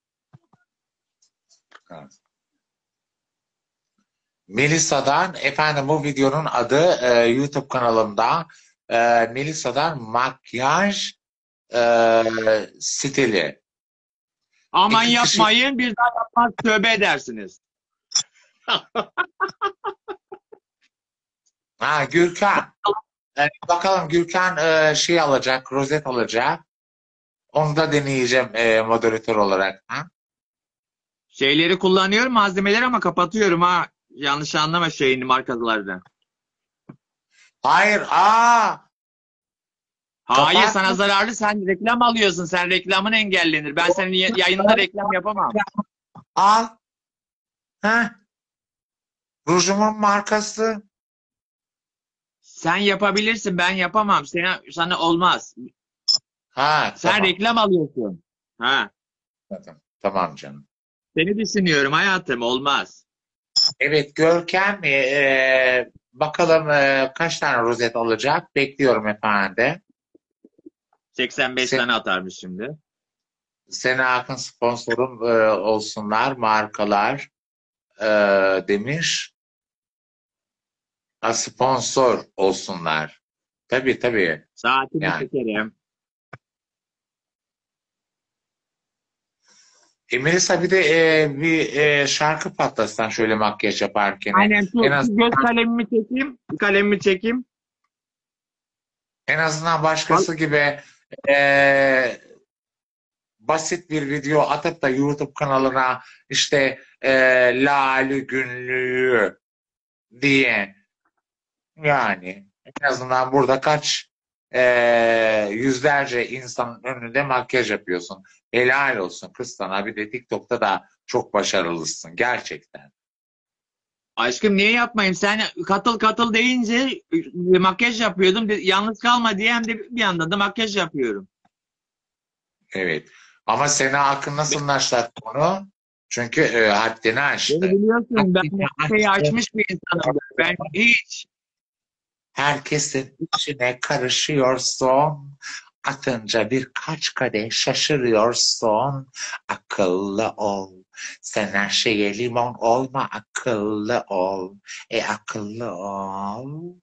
Melisa'dan efendim bu videonun adı e, YouTube kanalımda e, Melisa'dan makyaj e, stili. Aman İki kişi- yapmayın bir daha yapmaz tövbe edersiniz. *laughs* Ha Gürkan. E, bakalım Gürkan e, şey alacak, rozet alacak. Onu da deneyeceğim e, moderatör olarak. Ha? Şeyleri kullanıyorum malzemeleri ama kapatıyorum ha. Yanlış anlama şeyini markalardan. Hayır, aa Hayır Kapat. sana zararlı sen reklam alıyorsun. Sen reklamın engellenir. Ben senin yayınında reklam yapamam. al. Ha? Rujumun markası. Sen yapabilirsin ben yapamam. Sana, sana olmaz. Ha, Sen tamam. reklam alıyorsun. Ha. Tamam, Tamam canım. Seni düşünüyorum hayatım olmaz. Evet Görkem e, e, bakalım e, kaç tane rozet alacak? Bekliyorum efendim. 85 Sen- tane atarmış şimdi. Sena Akın sponsorum e, olsunlar markalar e, demiş. Ha, sponsor olsunlar. Tabii tabii. Saatini Yani. çekerim. E, Melisa bir de e, bir e, şarkı patlatsan şöyle makyaj yaparken. Aynen şu, En az- göz kalemimi çekeyim. Kalemimi çekeyim. En azından başkası gibi e, basit bir video atıp da YouTube kanalına işte e, Lale Günlüğü diye yani en azından burada kaç e, yüzlerce insanın önünde makyaj yapıyorsun. Helal olsun kız sana. Bir de TikTok'ta da çok başarılısın gerçekten. Aşkım niye yapmayayım? Sen katıl katıl deyince e, makyaj yapıyordum. Yalnız kalma diye hem de bir yandan da makyaj yapıyorum. Evet. Ama Sena Akın nasıl başlattı onu? Çünkü e, haddini aştı. Beni biliyorsun ben şeyi aştı. açmış bir insanım. Ben hiç Herkesin içine karışıyorsun. Atınca birkaç kadeh şaşırıyorsun. Akıllı ol. Sen her şeye limon olma. Akıllı ol. E akıllı ol.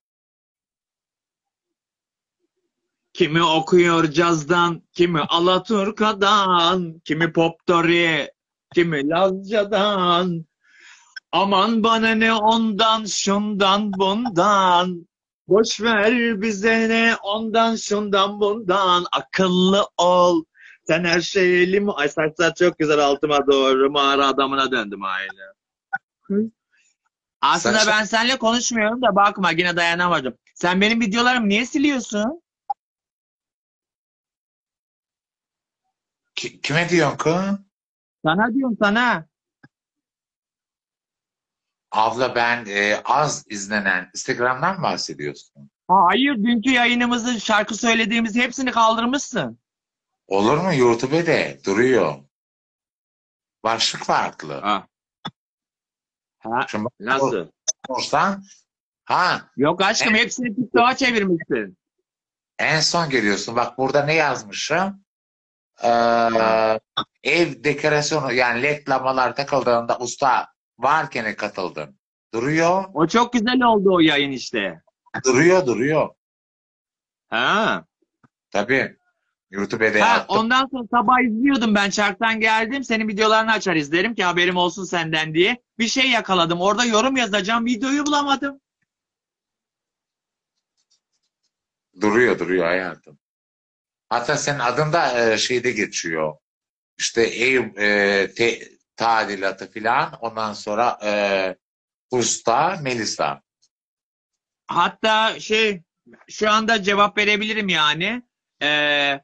kimi okuyor cazdan, kimi Alaturka'dan, kimi Poptori, kimi Lazca'dan. Aman bana ne ondan, şundan, bundan. Boş ver bize ne ondan şundan bundan akıllı ol. Sen her şeyi elim... Ay saçlar çok güzel altıma doğru mağara adamına döndüm aynı. Aslında Saç- ben seninle konuşmuyorum da bakma yine dayanamadım. Sen benim videolarımı niye siliyorsun? Ki- kime diyorsun kız? Sana diyorum sana. Abla ben e, az izlenen Instagram'dan mı bahsediyorsun? Hayır dünkü yayınımızı şarkı söylediğimiz hepsini kaldırmışsın. Olur mu? YouTube'de duruyor. Başlık farklı. Ha. Ha, Şimdi bak, nasıl? olursan ha Yok aşkım hepsini TikTok'a çevirmişsin. en son geliyorsun. Bak burada ne yazmışım? Ee, ev dekorasyonu yani led lambalar takıldığında usta varken katıldım. Duruyor, O çok güzel oldu o yayın işte. duruyor, duruyor. Ha. Tabii. YouTube'da Ha, attım. ondan sonra sabah izliyordum ben çarktan geldim. Senin videolarını açar izlerim ki haberim olsun senden diye. Bir şey yakaladım. Orada yorum yazacağım. Videoyu bulamadım. Duruyor, duruyor hayatım. Hatta senin adın da e, şeyde geçiyor. İşte ev e, te- tadilatı filan. Ondan sonra e, usta Melisa. Hatta şey şu anda cevap verebilirim yani. Ee,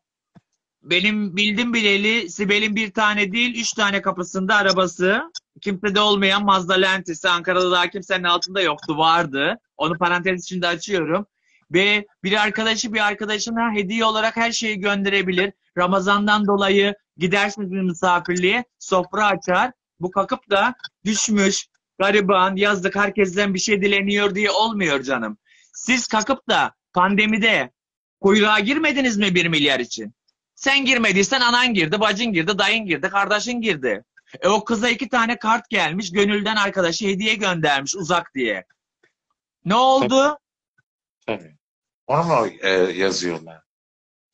benim bildim bileli Sibel'in bir tane değil üç tane kapısında arabası. Kimsede olmayan Mazda Lentisi Ankara'da daha kimsenin altında yoktu vardı. Onu parantez içinde açıyorum. Ve bir arkadaşı bir arkadaşına hediye olarak her şeyi gönderebilir. Ramazandan dolayı gidersiniz bir misafirliğe sofra açar. Bu kakıp da düşmüş gariban yazdık herkesten bir şey dileniyor diye olmuyor canım. Siz kakıp da pandemide kuyruğa girmediniz mi bir milyar için? Sen girmediysen anan girdi, bacın girdi, dayın girdi, kardeşin girdi. E o kıza iki tane kart gelmiş, gönülden arkadaşı hediye göndermiş uzak diye. Ne oldu? Tabii. Onu mu e, yazıyorlar?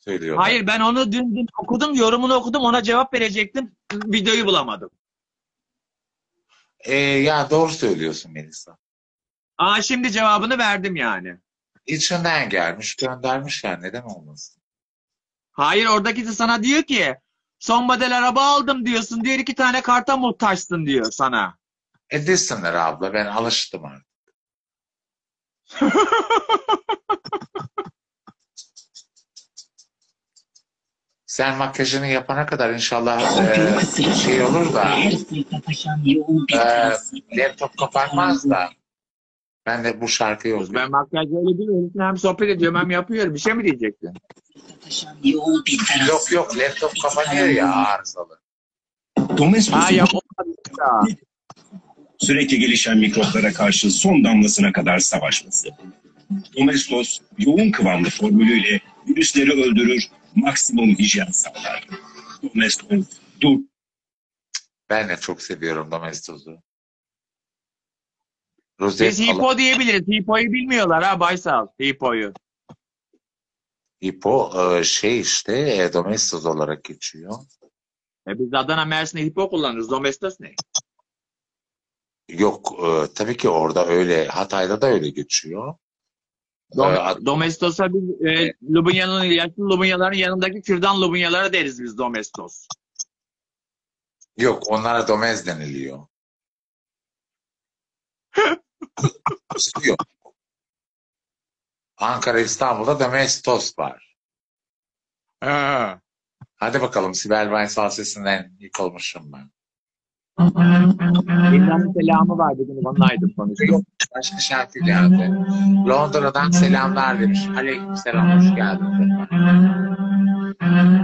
Söylüyorlar. Hayır ben onu dün, dün okudum, yorumunu okudum, ona cevap verecektim. Videoyu bulamadım. E, ya doğru söylüyorsun Melisa. Aa şimdi cevabını verdim yani. İçinden gelmiş, göndermiş yani neden olmasın? Hayır oradaki de sana diyor ki son model araba aldım diyorsun. Diğer iki tane karta muhtaçsın diyor sana. E desinler abla ben alıştım artık. *laughs* Sen makyajını yapana kadar inşallah e, şey olur da bir e, laptop kapanmaz da ben de bu şarkıyı okuyorum. Ben makyaj öyle değil? Hem sohbet ediyorum hem yapıyorum. Bir şey mi diyecektin? Transı. Yok yok laptop kapanıyor ya arızalı. Ha yapamadım ya. sürekli gelişen mikroplara karşı son damlasına kadar savaşması. Domestos yoğun kıvamlı formülüyle virüsleri öldürür, maksimum hijyen sağlar. Domestos dur. Ben de çok seviyorum Domestos'u. Rozet Biz hipo diyebiliriz. Hipo'yu bilmiyorlar ha Baysal. Hipo'yu. Hipo e, şey işte e, Domestos olarak geçiyor. E biz Adana Mersin'de hipo kullanırız. Domestos ne? Yok e, tabii ki orada öyle Hatay'da da öyle geçiyor. Dom- Ee, Domestos'a biz e, Lubunyaların, yaşlı Lubunyaların yanındaki kürdan Lubunyalara deriz biz Domestos. Yok onlara domez deniliyor. Yok. *laughs* Ankara İstanbul'da domestos var. Ha. Hadi bakalım Sibel Baysal sesinden yıkılmışım ben. Linda'nın selamı var bugün onunlaydım konuştum. Yok başka şarkı geldi. Londra'dan selamlar demiş. Aleyküm selam hoş geldin.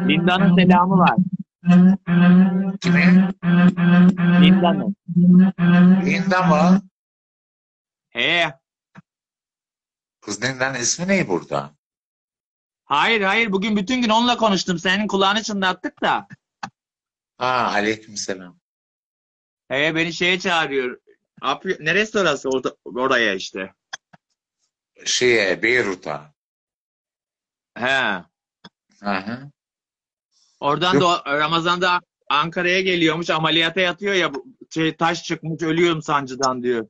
Linda'nın selamı var. Kimin? Linda'nın. Linda mı? He. Kız Linda'nın ismi ne burada? Hayır hayır bugün bütün gün onunla konuştum. Senin kulağını çınlattık da. Ha aleyküm selam. He beni şeye çağırıyor. Apri- Neresi orası? Orada, oraya işte. Şeye Beyrut'a. He. Hı. Oradan Yok. da Ramazan'da Ankara'ya geliyormuş. Ameliyata yatıyor ya. Şey, taş çıkmış ölüyorum sancıdan diyor.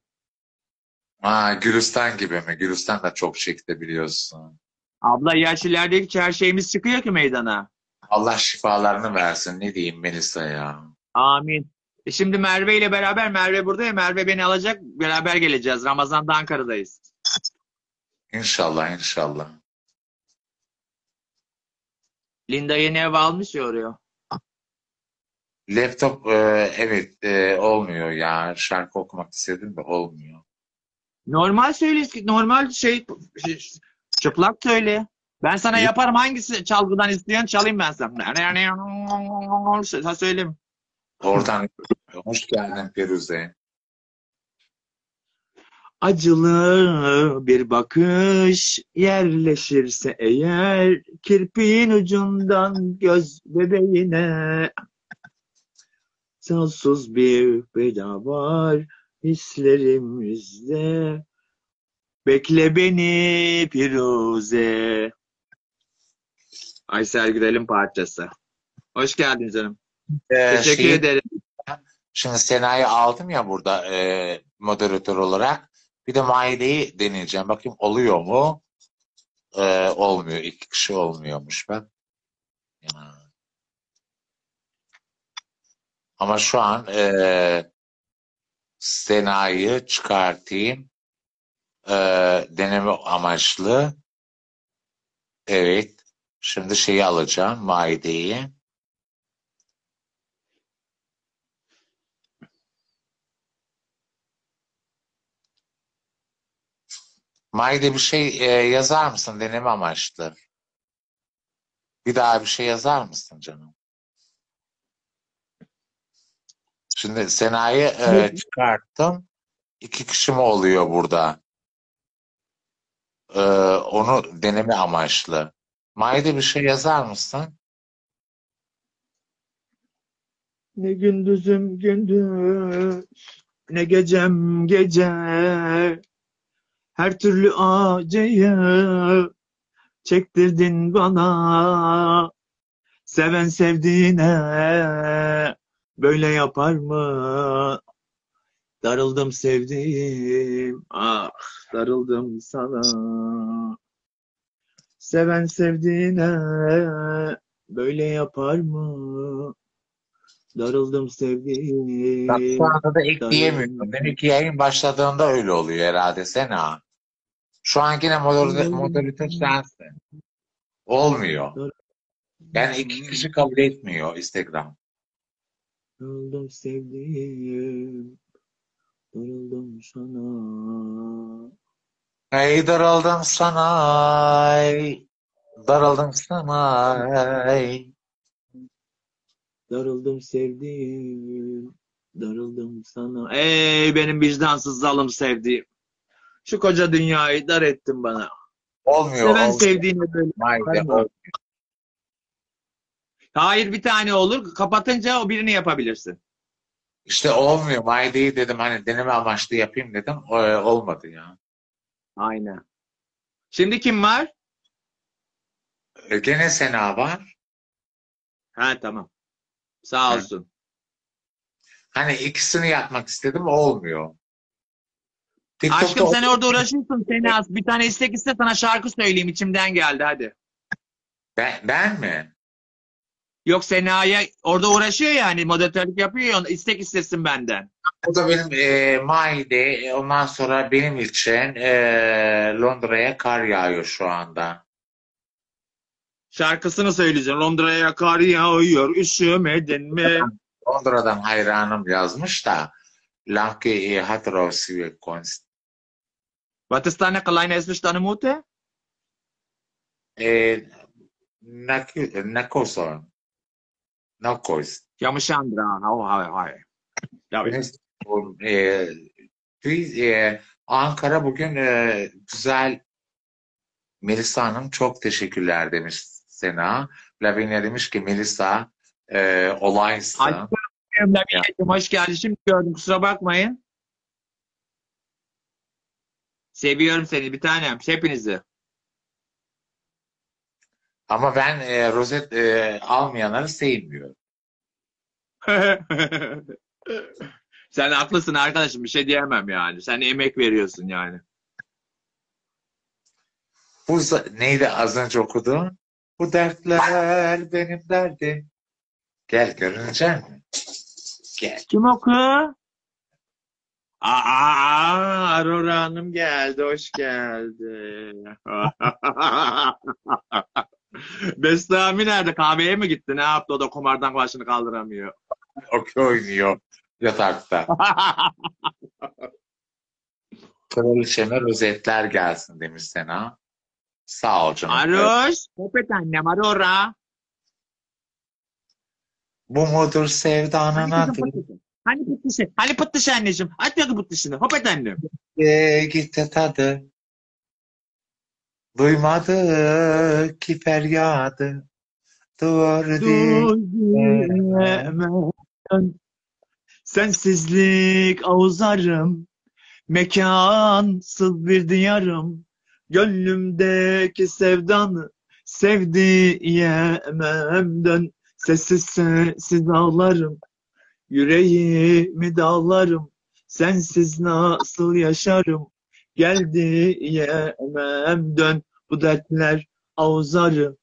Ha, Gülistan gibi mi? Gülistan da çok çekti biliyorsun. Abla yaş ilerideki her şeyimiz çıkıyor ki meydana. Allah şifalarını versin. Ne diyeyim Melisa ya. Amin. E şimdi Merve ile beraber Merve burada ya Merve beni alacak beraber geleceğiz. Ramazan'da Ankara'dayız. İnşallah inşallah. Linda yeni ev almış ya oraya. Laptop e, evet e, olmuyor ya. Şarkı okumak istedim de olmuyor. Normal söyle, normal şey, şey çıplak söyle. Ben sana yaparım hangisi çalgıdan istiyorsun çalayım ben sana. Sen söyleyeyim. Oradan hoş geldin Firuze. Acılı bir bakış yerleşirse eğer kirpiğin ucundan göz bebeğine sonsuz bir veda var hislerimizde bekle beni Firuze Aysel Gürel'in parçası. Hoş geldin canım. Ee, Teşekkür şeyi- ederim. Şimdi Sena'yı aldım ya burada e, moderatör olarak. Bir de Maide'yi deneyeceğim. Bakayım oluyor mu? E, olmuyor. İki kişi olmuyormuş ben. Ya. Ama şu an e, Sena'yı çıkartayım. E, deneme amaçlı. Evet. Şimdi şeyi alacağım. Maide'yi. Maide bir şey e, yazar mısın deneme amaçlı? Bir daha bir şey yazar mısın canım? Şimdi Sena'yı e, çıkarttım. İki kişi mi oluyor burada? E, onu deneme amaçlı. Maide bir şey yazar mısın? Ne gündüzüm gündüz, ne gecem gece. Her türlü acıyı çektirdin bana. Seven sevdiğine böyle yapar mı? Darıldım sevdiğim, ah darıldım sana. Seven sevdiğine böyle yapar mı? Darıldım sevdiğim. Anda da ekleyemiyorum. Demek ki yayın başladığında öyle oluyor herhalde Sena. Şu an yine moderatör, sensin. Olmuyor. Yani iki kişi kabul etmiyor Instagram. Darıldım sevdiğim. Darıldım sana. Ey daraldım sana. ey. Daraldım sana. ey. Darıldım sevdiğim. Darıldım sana. Ey benim vicdansız zalim sevdiğim. Şu koca dünyayı dar ettin bana. Olmuyor. Seven olmuyor. sevdiğine böyle olmuyor. Hayır bir tane olur. Kapatınca o birini yapabilirsin. İşte olmuyor. Maide'yi dedim hani deneme amaçlı yapayım dedim. Olmadı ya. Aynen. Şimdi kim var? E, Gene Sena var. Ha tamam. Sağ olsun. Hani ikisini yapmak istedim olmuyor. TikTok'ta Aşkım sen orada uğraşıyorsun seni az. Bir tane istek iste sana şarkı söyleyeyim içimden geldi hadi. ben, ben mi? Yok Sena'ya orada uğraşıyor yani moderatörlük yapıyor ya istek istesin benden. O da benim e, Maide. e, Ondan sonra benim için e, Londra'ya kar yağıyor şu anda. Şarkısını söyleyeceğim. Londra'ya kar yağıyor üşümedin mi? Londra'dan hayranım yazmış da Lanke Hatrosvi Konst. Wat is isbestanden moeten? E, Nakoson. Nakos. Ja, maar Chandra. Hou, hou, hou. Ya, E, biz, e, Ankara bugün e, güzel Melisa Hanım çok teşekkürler demiş Sena. Lavinia demiş ki Melisa e, olaysın. Aşkım, Lavina'cığım, hoş geldin. Şimdi gördüm kusura bakmayın. Seviyorum seni bir tanem. Hepinizi. Ama ben e, rozet e, almayanları sevmiyorum. *laughs* Sen haklısın arkadaşım bir şey diyemem yani. Sen emek veriyorsun yani. Bu za- neydi az önce okuduğun? Bu dertler benim derdim. Gel görünecek mi? Gel. Kim oku? Aa, Aurora Hanım geldi. Hoş geldi. *laughs* Bestami nerede? Kahveye mi gitti? Ne yaptı? O da kumardan başını kaldıramıyor. Okey oynuyor yatakta. *laughs* Kraliçeme rozetler gelsin demiş sana. Sağ ol canım. Aruş. Popet annem Aurora. Bu mudur sevdanın Hani adı? pıttışı? Hani? Hani pıttışı anneciğim? Aç bakayım pıttışını. Hopet annem. Ee, gitti tadı. Duymadı ki feryadı. Dur diyemem. Sensizlik avuzarım. Mekansız bir diyarım. Gönlümdeki sevdanı sevdiyemem dön. Sessiz sessiz ağlarım. Yüreğimi dağlarım. Sensiz nasıl yaşarım? Gel diyemem dön. Bu dertler avuzarım.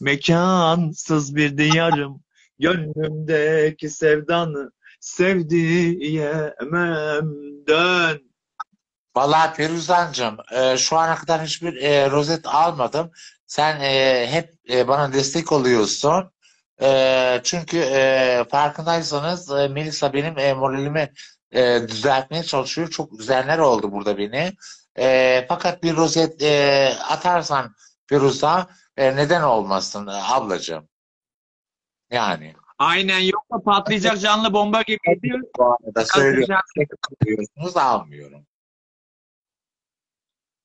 Mekansız bir diyarım. Gönlümdeki sevdanı sevdiyemem dön. Vallahi Firuzan'cığım e, şu ana kadar hiçbir e, rozet almadım. Sen e, hep bana destek oluyorsun. E, çünkü e, farkındaysanız e, Melisa benim e, moralimi e, düzeltmeye çalışıyor. Çok güzeller oldu burada beni. E, fakat bir rozet e, atarsan Firuza e, neden olmasın ablacığım? Yani. Aynen yoksa patlayacak canlı bomba gibi. Bu arada söylüyorum. Alıyorsunuz almıyorum.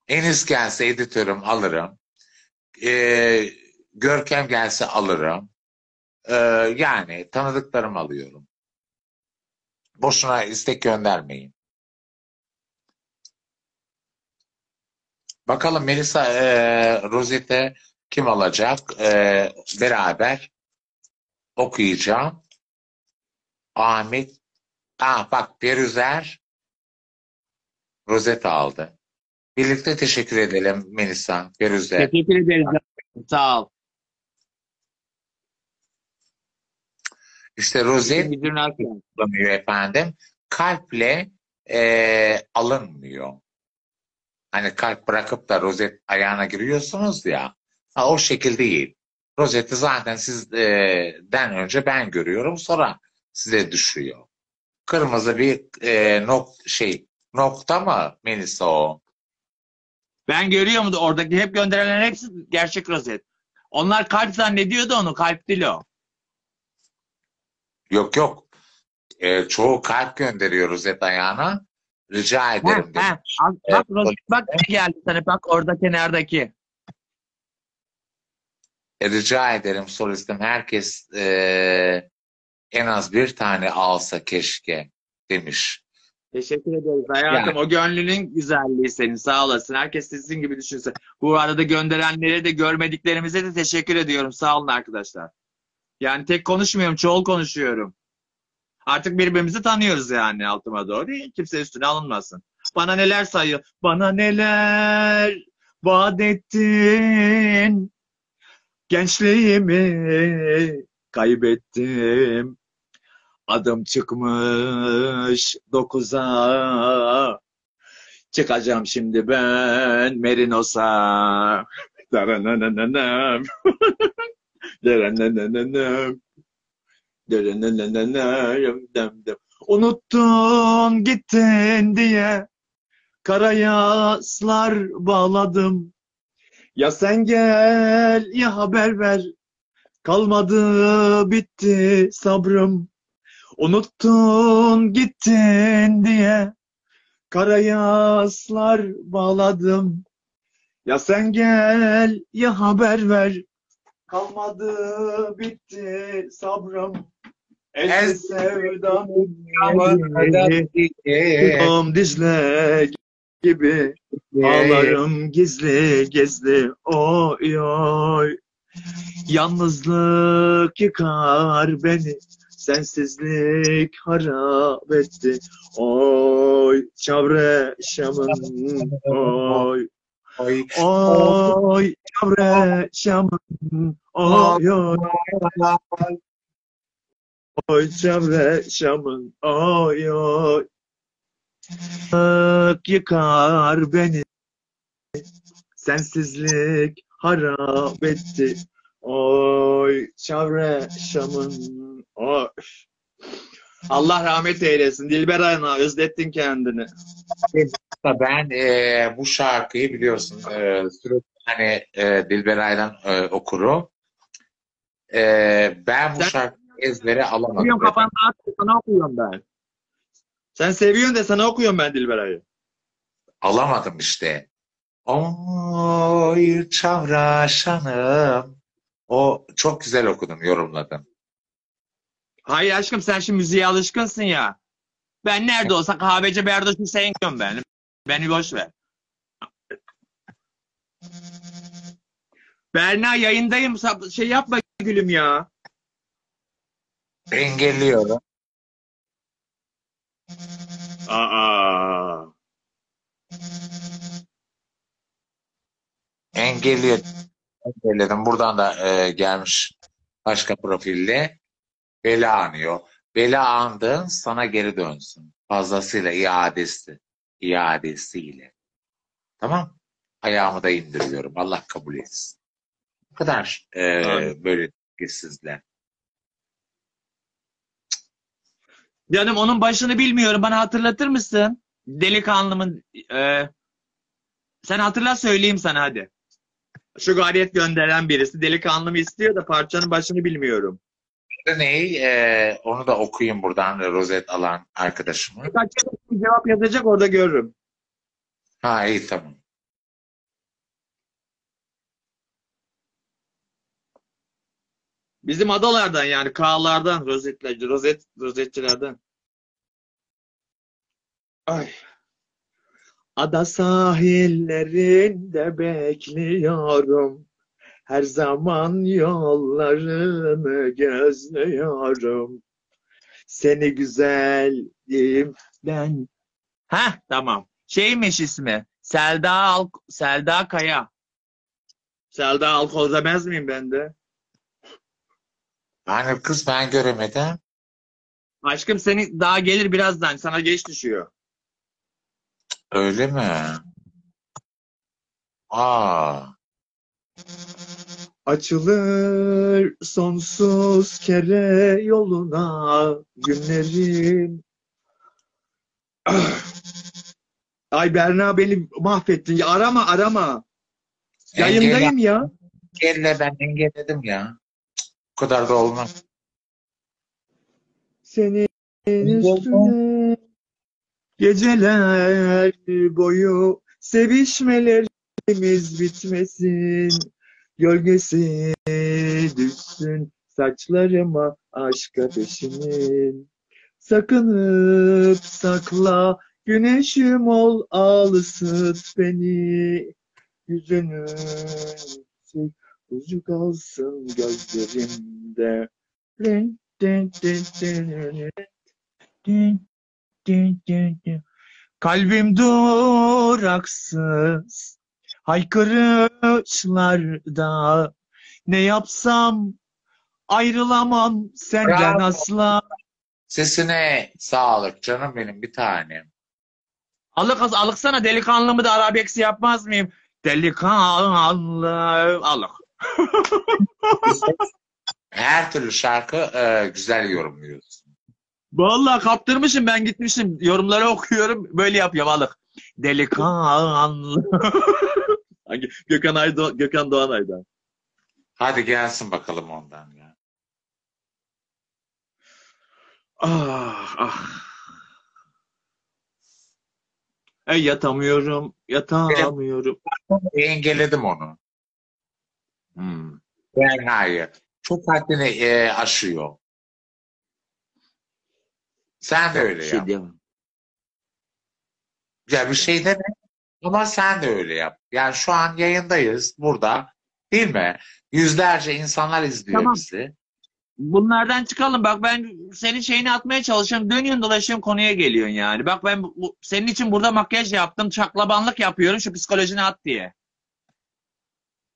Enis gelse editörüm alırım. Ee, Görkem gelse alırım. Ee, yani tanıdıklarım alıyorum. Boşuna istek göndermeyin. Bakalım Melisa e, Rosette kim alacak? E, beraber okuyacağım. Ahmet Ah bak Berüzer Rosette aldı. Birlikte teşekkür edelim Melisa, Berüzer. Teşekkür ederiz. Sağ ol. İşte rozet Müdürün arkadaşı. kullanıyor efendim. Kalple e, alınmıyor. Hani kalp bırakıp da rozet ayağına giriyorsunuz ya. Ha, o şekil değil. Rozeti zaten sizden önce ben görüyorum sonra size düşüyor. Kırmızı bir e, nok şey nokta mı Melisa o? Ben görüyorum da oradaki hep gönderenlerin hepsi gerçek rozet. Onlar kalp zannediyordu onu. Kalp değil o. Yok yok. E, çoğu kalp gönderiyor rozet ayağına. Rica Ha, ederim ha. demiş. Al, Bak rozet bak ne geldi sana bak orada kenardaki. E, rica ederim solistim. Herkes e, en az bir tane alsa keşke demiş. Teşekkür ederiz hayatım. Yani. O gönlünün güzelliği senin. Sağ olasın. Herkes sizin gibi düşünsün. Bu arada gönderenlere de görmediklerimize de teşekkür ediyorum. Sağ olun arkadaşlar. Yani tek konuşmuyorum. Çoğul konuşuyorum. Artık birbirimizi tanıyoruz yani altıma doğru. Kimse üstüne alınmasın. Bana neler sayıyor. Bana neler vaat ettin. Gençliğimi kaybettim. Adım çıkmış dokuza. Çıkacağım şimdi ben Merinos'a. *laughs* Unuttun gittin diye kara yaslar bağladım. Ya sen gel ya haber ver. Kalmadı bitti sabrım. Unuttun gittin diye kara yaslar bağladım. Ya sen gel ya haber ver. Kalmadı bitti sabrım. Elde sevdanın Kulağım dizle gibi ağlarım gizli gizli oy oy. Yalnızlık yıkar beni Sensizlik harap etti. Oy çavreşamın oy. Oy. Oy çavreşamın oy oy. Oy çavreşamın oy oy. Yık Yıkar beni. Sensizlik harap etti. Oy çavreşamın oy. Allah rahmet eylesin. Dilber Ayna özlettin kendini. Ben e, bu şarkıyı biliyorsun e, sürekli hani e, Dilber Aylan e, okuru. E, ben bu Sen- şarkıyı ezbere alamadım. Okuyorum kafanda at, sana okuyorum ben. Sen seviyorsun de sana okuyorum ben Dilberay'ı. Alamadım işte. Oy çavraşanım. O çok güzel okudum, yorumladım. Hayır aşkım sen şimdi müziğe alışkınsın ya. Ben nerede *laughs* olsa kahveci Berdoş Hüseyin diyorum ben. Beni boş ver. Berna yayındayım. Şey yapma gülüm ya. Engelliyorum. Aa. Engelliyorum. Engelledim. Buradan da e, gelmiş başka profille. Bela anıyor. Bela andığın sana geri dönsün. Fazlasıyla iadesi. İadesiyle. Tamam. Ayağımı da indiriyorum. Allah kabul etsin. Bu kadar e, Amin. böyle sizler. Canım onun başını bilmiyorum. Bana hatırlatır mısın? Delikanlımın e, sen hatırlat söyleyeyim sana hadi. Şu galiyet gönderen birisi delikanlımı istiyor da parçanın başını bilmiyorum. Neyi? E, onu da okuyayım buradan rozet alan arkadaşımı. Birkaç bir cevap yazacak orada görürüm. Ha iyi tamam. Bizim adalardan yani K'lardan, rozetler, rozet, rozetçilerden. Ay. Ada sahillerinde bekliyorum. Her zaman yollarını gözlüyorum. Seni güzelim ben. Ha tamam. Şeymiş ismi. Selda Al Selda Kaya. Selda Alkoz demez miyim ben de? Hani kız ben göremedim. Aşkım seni daha gelir birazdan. Sana geç düşüyor. Öyle mi? Aa. Açılır sonsuz kere yoluna günlerim. Ah. Ay Berna beni mahvettin. Ya arama arama. Yayındayım ya. Engelle ben engelledim ya. Bu kadar da olmaz. Senin üstüne geceler boyu sevişmelerimiz bitmesin. Gölgesi düşsün saçlarıma aşk ateşinin. Sakınıp sakla güneşim ol al beni. Yüzünün ucu kalsın gözlerimde. Din, din, din, din, din, din, din. Kalbim duraksız haykırışlarda ne yapsam ayrılamam senden Bravo. asla. Sesine sağlık canım benim bir tanem. Alık alıksana delikanlımı da arabeksi yapmaz mıyım? Delikanlı alık. *laughs* Her türlü şarkı e, güzel yorumluyorsun. Vallahi kaptırmışım ben gitmişim yorumları okuyorum böyle yapıyorum alık. Delikanlı. *laughs* Gökhan Aydo Gökhan Doğanay'dan. Hadi gelsin bakalım ondan ya. Ah ah. Ey yatamıyorum, yatamıyorum. Engelledim onu. Hmm. Ben hayır. Çok haddini e, aşıyor. Sen de öyle şey diyemem. Ya bir şey deme. Ama sen de öyle yap. Yani şu an yayındayız burada. Değil mi? Yüzlerce insanlar izliyor Tamam. bizi. bunlardan çıkalım. Bak ben senin şeyini atmaya çalışıyorum. Dönüyorsun dolaşıyorsun konuya geliyorsun yani. Bak ben bu- bu- senin için burada makyaj yaptım. Çaklabanlık yapıyorum şu psikolojini at diye.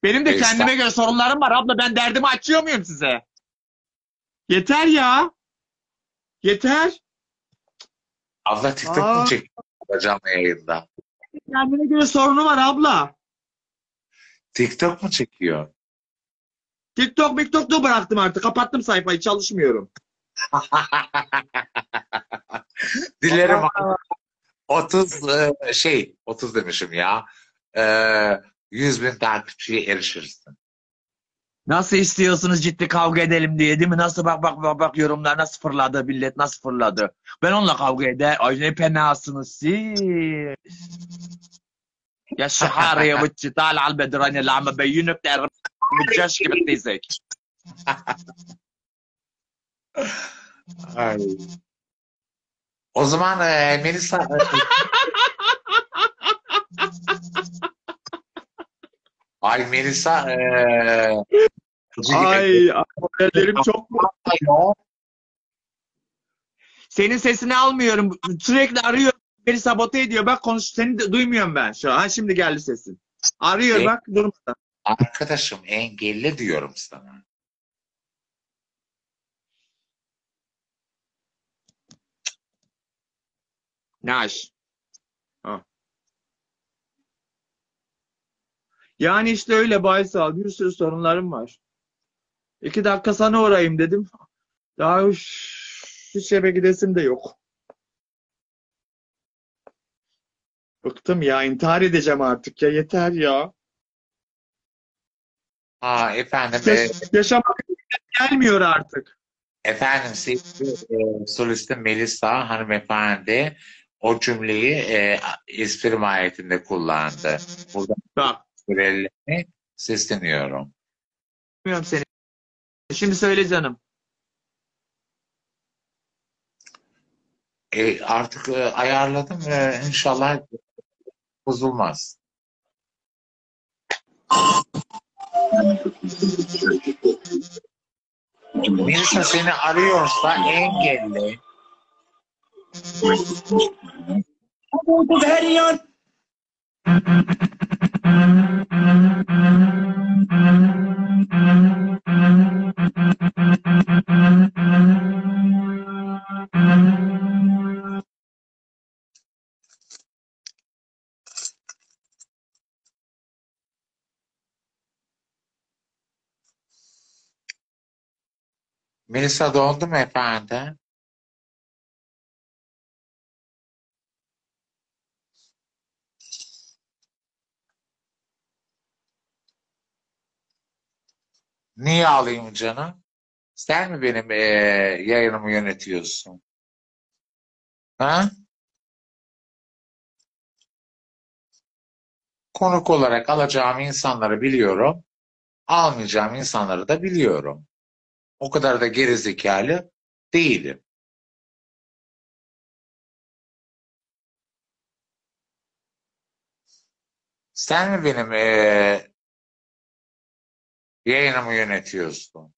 Benim de Estağ- kendime göre sorunlarım var abla. Ben derdimi açıyor muyum size? Yeter ya. Yeter. Abla TikTok Aa. mu çekiyor canlı yayında? Kendine göre sorunu var abla. TikTok mu çekiyor? TikTok, TikTok da bıraktım artık. Kapattım sayfayı. Çalışmıyorum. *laughs* Dilerim 30 e, şey 30 demişim ya. E, 100 bin takipçiye erişirsin. Nasıl istiyorsunuz ciddi kavga edelim diye değil mi? Nasıl bak bak bak bak yorumlar nasıl fırladı millet nasıl fırladı. Ben onunla kavga eder. Ay ne fenasınız siz. يا الشحارة يا وجهي طالع على البدراني اللي عم ببينك تعرف بتجش كيف بتنيزك Ay. O zaman e, Melisa *laughs* Ay Melisa e, Ay haberlerim çok Senin sesini almıyorum. Sürekli arıyor. Beni sabote ediyor. Bak konuş seni de duymuyorum ben şu an. Ha, şimdi geldi sesin. Arıyor E? bak durmadan. arkadaşım engelli diyorum sana. Naş. Yani işte öyle Baysal. Bir sürü sorunlarım var. İki dakika sana uğrayayım dedim. Daha hiç eve gidesim de yok. Bıktım ya. intihar edeceğim artık ya. Yeter ya. Ha efendim e, Yaş- yaşamak gelmiyor artık. efendim sevgili e, solistim Melisa hanımefendi o cümleyi e, espri mahiyetinde kullandı. Burada Bak. Sürelerini sesleniyorum. Bilmiyorum seni. Şimdi söyle canım. E, artık e, ayarladım ve inşallah bozulmaz. Melisa seni arıyorsa engelli. Melisa dondu mu efendim? Niye alayım canım? Sen mi benim eee, yayınımı yönetiyorsun? Ha? Konuk olarak alacağım insanları biliyorum. Almayacağım insanları da biliyorum. O kadar da gerizekalı değilim. Sen mi benim eee, yayınımı yönetiyorsun?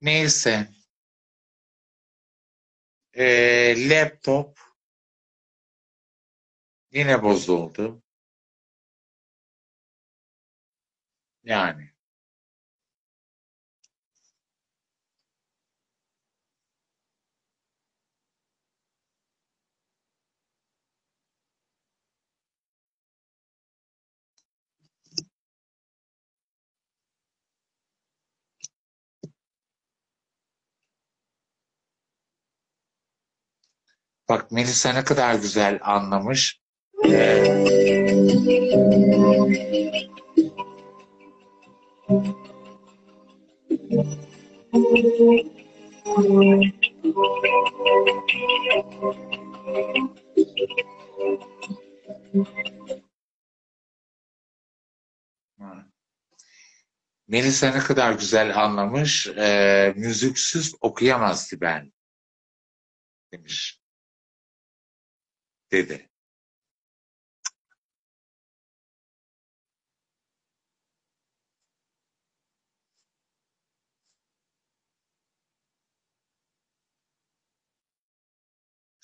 Neyse. Ee, laptop yine bozuldu. Yani. Bak Melisa ne kadar güzel anlamış. Ee. Melisa ne kadar güzel anlamış. Ee, müziksiz okuyamaz Sibel demiş. Dedi.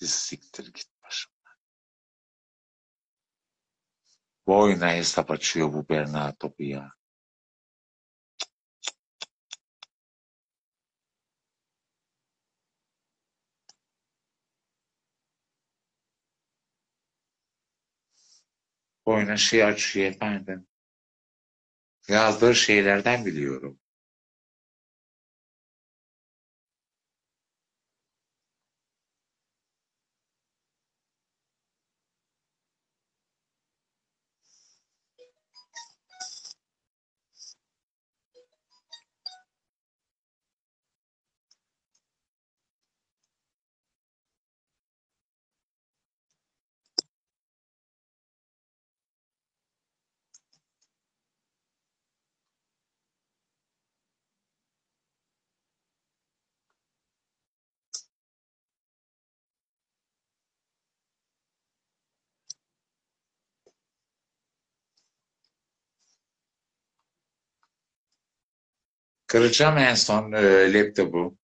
Bir siktir git başımdan. Boyuna hesap açıyor bu Berna topu ya. Boyuna açıyor efendim. Yazdığı şeylerden biliyorum. Kıracağım en son e, laptopu.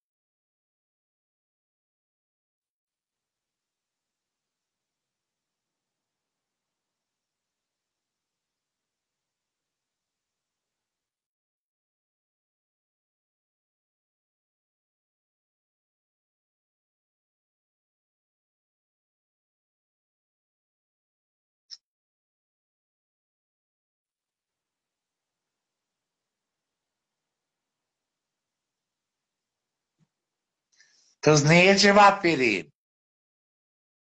Kız neye cevap vereyim?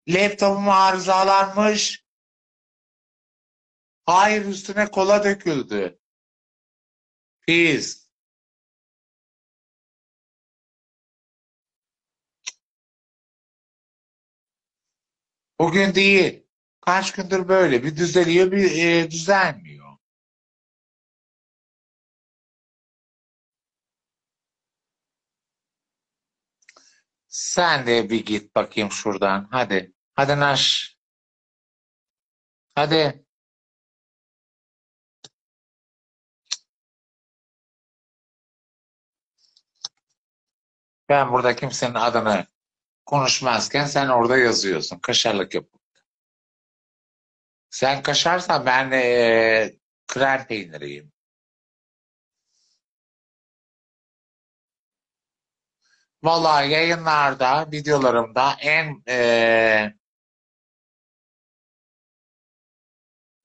Laptopum arızalanmış. Hayır üstüne kola döküldü. Pis. Bugün değil. Kaç gündür böyle. Bir düzeliyor bir e, düzelmiyor. Sen de bir git bakayım şuradan. Hadi. Hadi Naş. Hadi. Ben burada kimsenin adını konuşmazken sen orada yazıyorsun. Kaşarlık yap. Sen kaşarsan ben e, krem peyniriyim. Vallahi yayınlarda, videolarımda en e,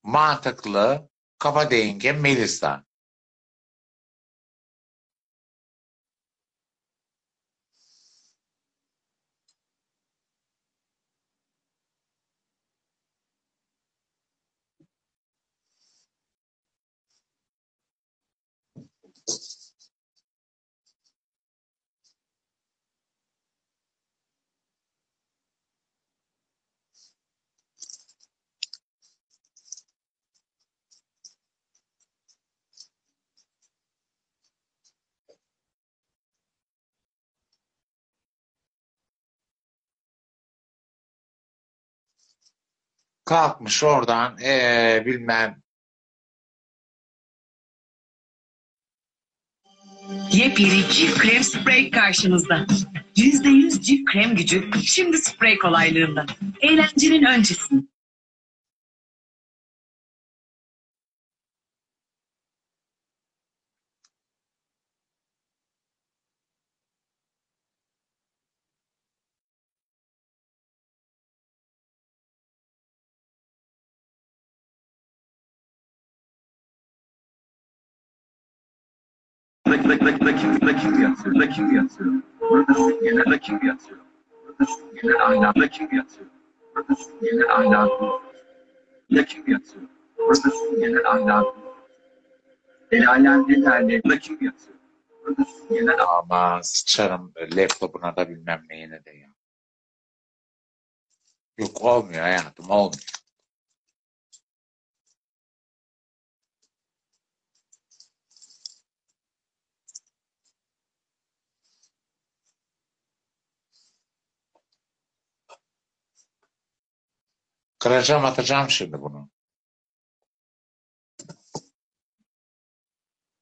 mantıklı kafa dengi Melisa. Kalkmış oradan e, bilmem Yepyeni cif krem sprey karşınızda. %100 cif krem gücü şimdi sprey kolaylığında. Eğlencenin öncesi. Rakip, rakip, yatıyor, rakip yatıyor. Burada simgeler rakip yatıyor. Burada simgeler ahlak, rakip yatıyor. Burada simgeler ahlakı. Rakip yatıyor. Burada simgeler ahlakı. El alem derler, rakip yatıyor. Burada simgeler Ama sıçarım laptopuna da bilmem neyine de ya. Yok olmuyor hayatım olmuyor. Kıracağım atacağım şimdi bunu.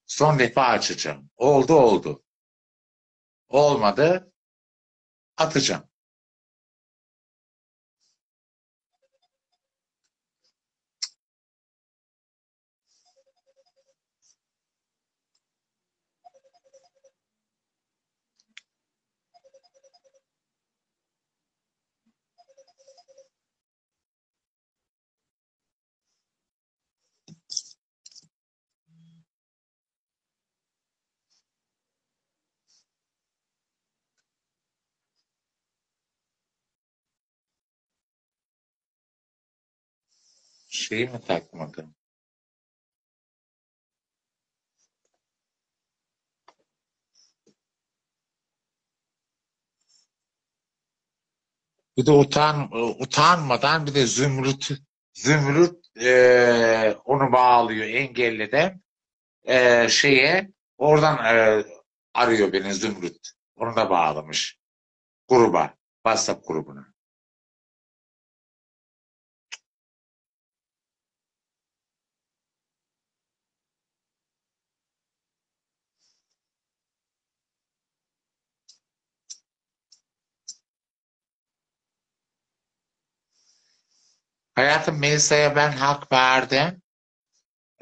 Son defa açacağım. Oldu oldu. Olmadı. Atacağım. Şeyi mi takmadım? Bir de utan, utanmadan bir de Zümrüt Zümrüt eee, onu bağlıyor engelliden eee, şeye oradan eee, arıyor beni Zümrüt. Onu da bağlamış gruba, WhatsApp grubuna. Hayatım Melisa'ya ben hak verdim.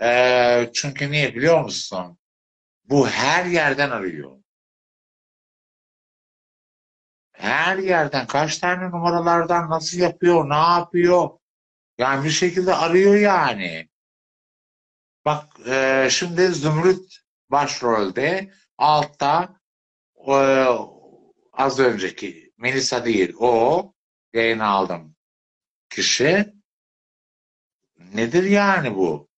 Eee, çünkü niye biliyor musun? Bu her yerden arıyor. Her yerden kaç tane numaralardan nasıl yapıyor, ne yapıyor? Yani bir şekilde arıyor yani. Bak eee, şimdi Zümrüt başrolde altta eee, az önceki Melisa değil o yayına aldım kişi. Nedir yani bu?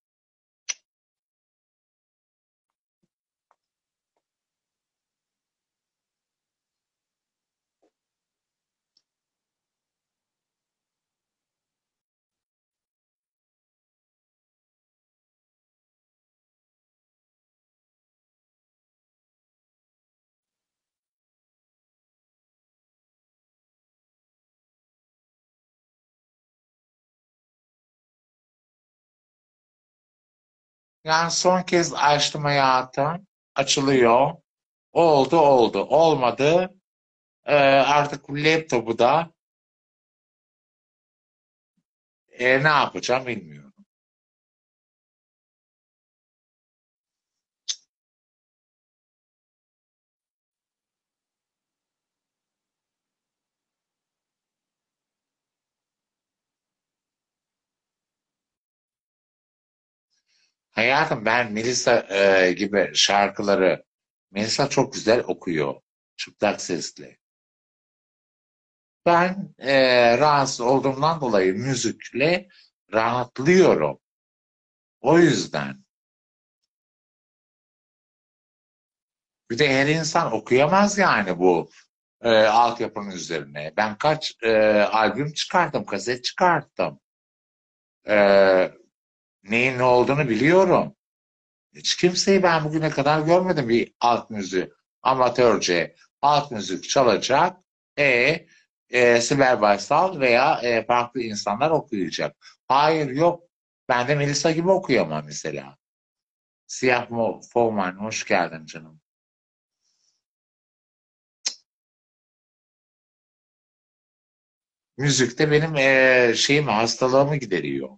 Yani son kez açtım hayatım. Açılıyor. Oldu oldu. Olmadı. Eee, artık laptopu da e, ne yapacağım bilmiyorum. Hayatım ben Melisa e, gibi şarkıları Melisa çok güzel okuyor. Çıplak sesli. Ben e, rahatsız olduğumdan dolayı müzikle rahatlıyorum. O yüzden. Bir de her insan okuyamaz yani bu e, altyapının üzerine. Ben kaç e, albüm çıkarttım, kaset çıkarttım. E, neyin ne olduğunu biliyorum. Hiç kimseyi ben bugüne kadar görmedim bir alt müziği amatörce alt müzik çalacak. E, e Sibel Baysal veya e, farklı insanlar okuyacak. Hayır yok. Ben de Melisa gibi okuyamam mesela. Siyah Mo Forman hoş geldin canım. Müzikte benim e, şeyimi hastalığımı gideriyor.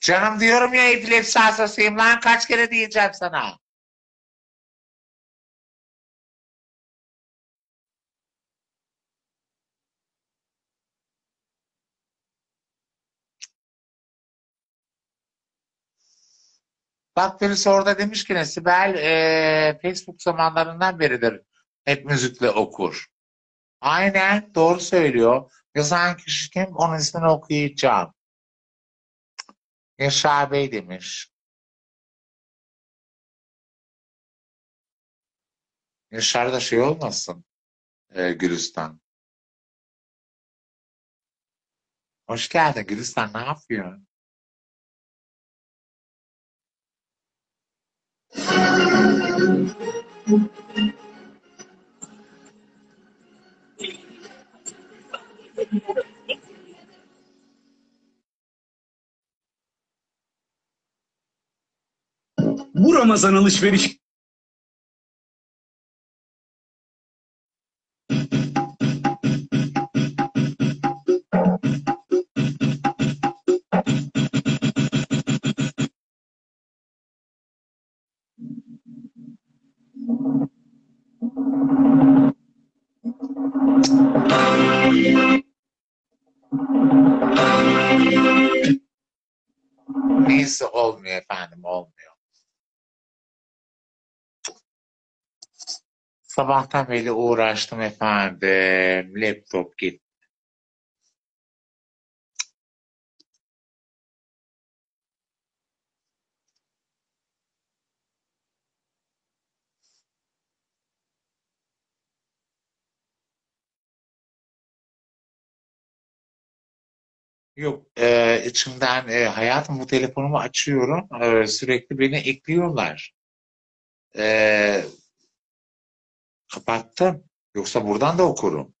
Canım diyorum ya epilepsi hastasıyım lan kaç kere diyeceğim sana. Bak birisi orada demiş ki ne Sibel eee, Facebook zamanlarından beridir hep müzikle okur. Aynen doğru söylüyor. Yazan kişi kim? Onun ismini okuyacağım. Yaşar Bey demiş. Yaşar da şey olmasın eee, Gülistan. Hoş geldin Gülistan ne yapıyorsun? Bu Ramazan alışveriş Neyse olmuyor efendim olmuyor. Sabahtan beri uğraştım efendim. Laptop gitti. Yok e, içimden e, hayatım bu telefonumu açıyorum. E, sürekli beni ekliyorlar. E, kapattım. Yoksa buradan da okurum.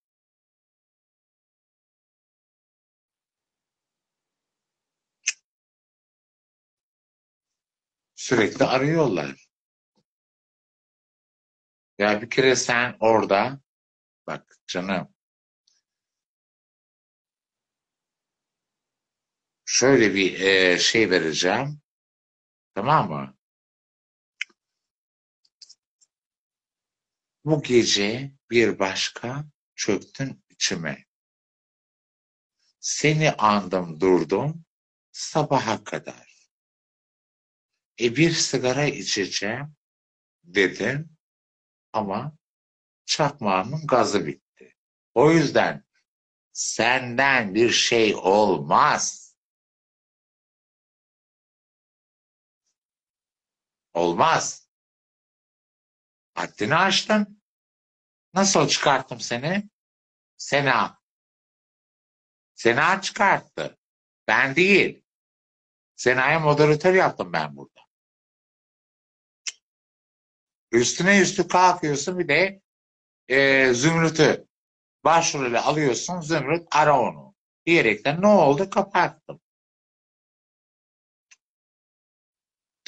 Sürekli arıyorlar. Ya bir kere sen orada bak canım şöyle bir e, şey vereceğim. Tamam mı? Bu gece bir başka çöktün içime. Seni andım durdum sabaha kadar. E bir sigara içeceğim dedim ama çakmağımın gazı bitti. O yüzden senden bir şey olmaz. Olmaz. Haddini aştın. Nasıl çıkarttım seni? Sena. Sena çıkarttı. Ben değil. Sena'ya moderatör yaptım ben burada. Üstüne üstü kalkıyorsun bir de e, Zümrüt'ü başrolü alıyorsun. Zümrüt ara onu. Diyerekten ne oldu? Kapattım.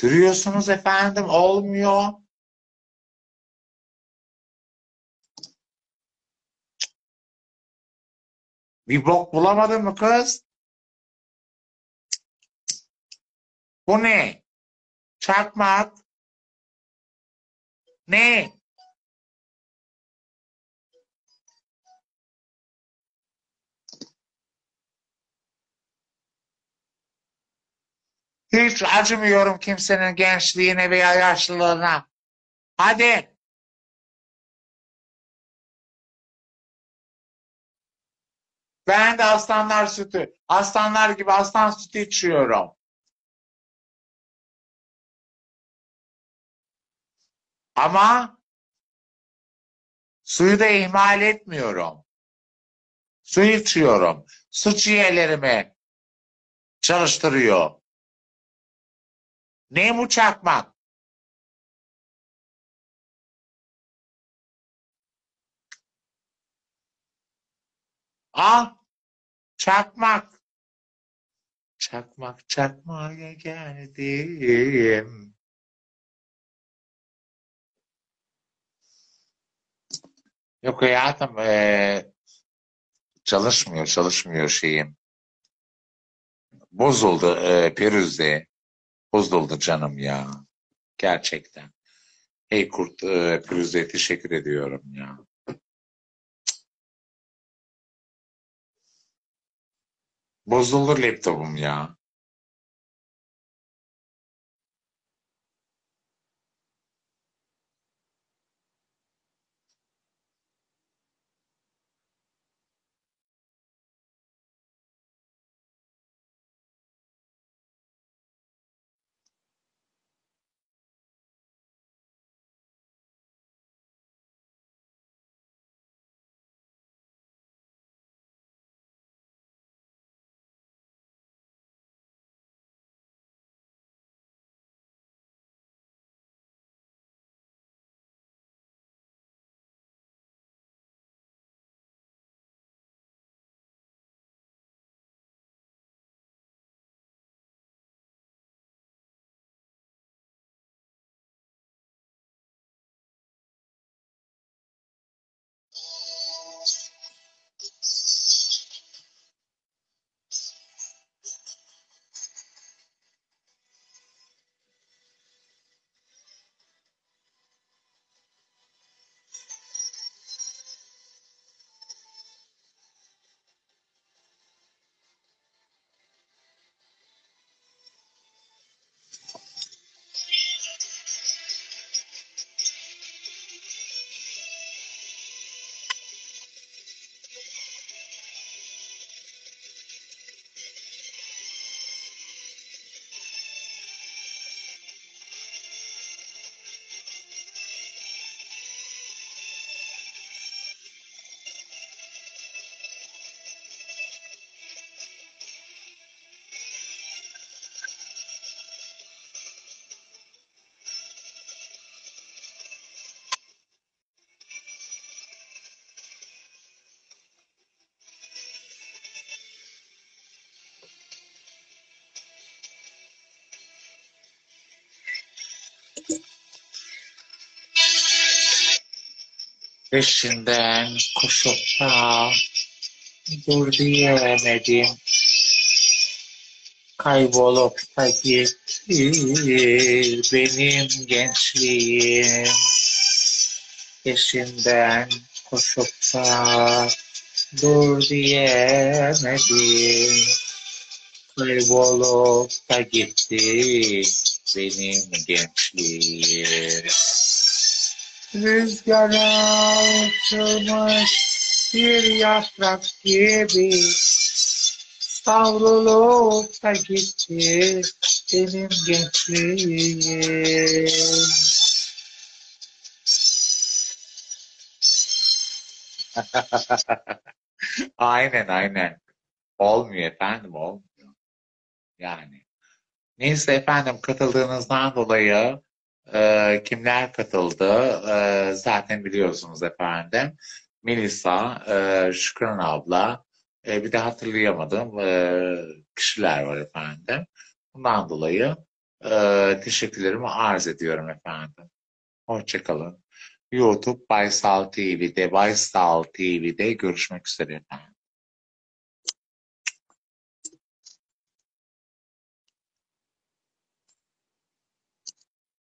Duruyorsunuz efendim. Olmuyor. Bir bok bulamadın mı kız? Bu ne? Çakmak. Ne? Hiç acımıyorum kimsenin gençliğine veya yaşlılığına. Hadi. Ben de aslanlar sütü. Aslanlar gibi aslan sütü içiyorum. Ama suyu da ihmal etmiyorum. Su içiyorum. Su ciğerlerimi çalıştırıyor. Ne bu çakmak? Ah, çakmak. Çakmak çakmaya geldim. Yok hayatım eee, çalışmıyor çalışmıyor şeyim. Bozuldu eee Piruzzi. Bozuldu canım ya. Gerçekten. Hey Kurt eee Piruzzi'ye teşekkür ediyorum ya. Bozuldu laptopum ya. Peşinden koşup da dur diyemedim. Kaybolup da gitti benim gençliğim. Peşinden koşup da dur diyemedim. Kaybolup da gitti benim gençliğim. Rüzgara uçurmuş bir yaprak gibi savrulup da gitti benim gençliğim. *laughs* aynen aynen. Olmuyor efendim olmuyor. Yani. Neyse efendim katıldığınızdan dolayı e, kimler katıldı e, zaten biliyorsunuz efendim. Melisa, e, Şükran abla, e, bir de hatırlayamadığım e, kişiler var efendim. Bundan dolayı e, teşekkürlerimi arz ediyorum efendim. Hoşçakalın. YouTube Baysal TV'de, Baysal TV'de görüşmek üzere efendim.